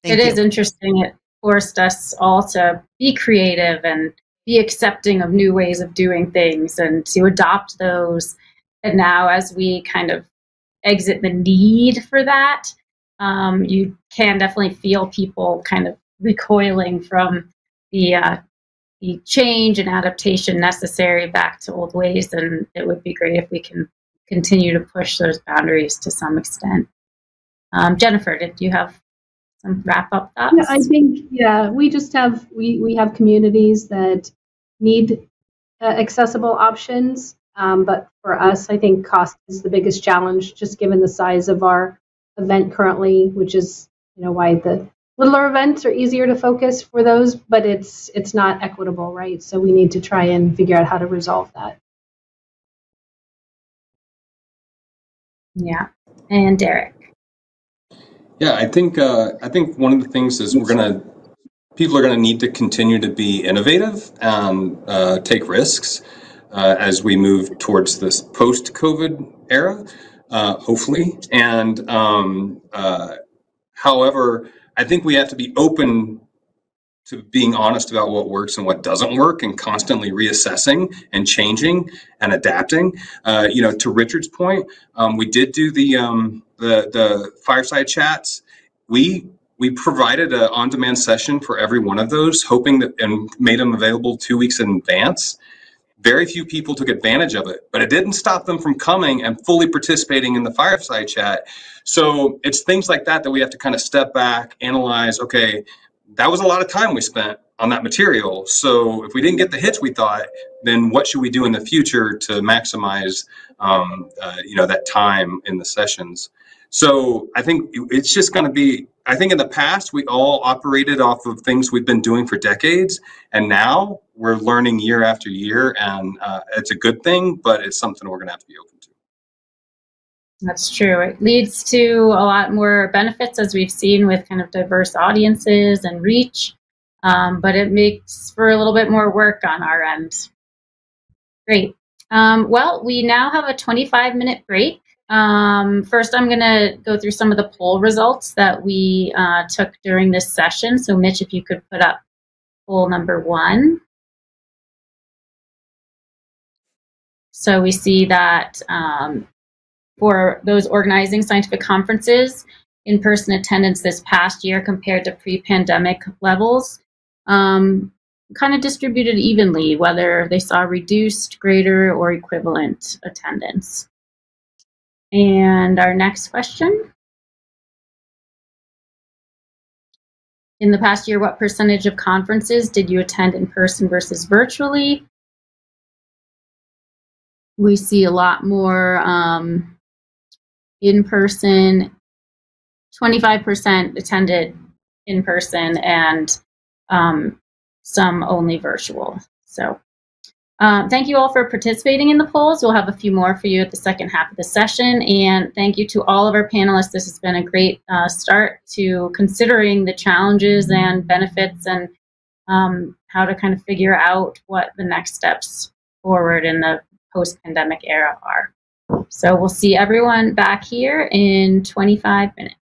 Thank it you. is interesting. It forced us all to be creative and be accepting of new ways of doing things and to adopt those. And now, as we kind of exit the need for that, um, you can definitely feel people kind of recoiling from the uh, the change and adaptation necessary back to old ways. And it would be great if we can continue to push those boundaries to some extent. Um, Jennifer, did you have some wrap up thoughts? Yeah, I think yeah, we just have we we have communities that need uh, accessible options, um, but for us, I think cost is the biggest challenge, just given the size of our event currently, which is you know why the littler events are easier to focus for those, but it's it's not equitable, right? So we need to try and figure out how to resolve that. Yeah. And Derek. Yeah, I think uh, I think one of the things is we're gonna people are gonna need to continue to be innovative and uh, take risks uh, as we move towards this post-COVID era, uh, hopefully. And um, uh, however, I think we have to be open to being honest about what works and what doesn't work and constantly reassessing and changing and adapting uh, you know to richard's point um, we did do the um, the the fireside chats we we provided an on-demand session for every one of those hoping that and made them available two weeks in advance very few people took advantage of it but it didn't stop them from coming and fully participating in the fireside chat so it's things like that that we have to kind of step back analyze okay that was a lot of time we spent on that material. So if we didn't get the hits we thought, then what should we do in the future to maximize, um, uh, you know, that time in the sessions? So I think it's just going to be. I think in the past we all operated off of things we've been doing for decades, and now we're learning year after year, and uh, it's a good thing. But it's something we're going to have to be open to. That's true. It leads to a lot more benefits, as we've seen with kind of diverse audiences and reach, um, but it makes for a little bit more work on our end. Great. Um, well, we now have a 25 minute break. Um, first, I'm going to go through some of the poll results that we uh, took during this session. So, Mitch, if you could put up poll number one. So we see that um, for those organizing scientific conferences, in person attendance this past year compared to pre pandemic levels um, kind of distributed evenly, whether they saw reduced, greater, or equivalent attendance. And our next question. In the past year, what percentage of conferences did you attend in person versus virtually? We see a lot more um, in person. 25% attended in person and um, some only virtual. So uh, thank you all for participating in the polls. We'll have a few more for you at the second half of the session. And thank you to all of our panelists. This has been a great uh, start to considering the challenges and benefits and um, how to kind of figure out what the next steps forward in the post-pandemic era are. So we'll see everyone back here in 25 minutes.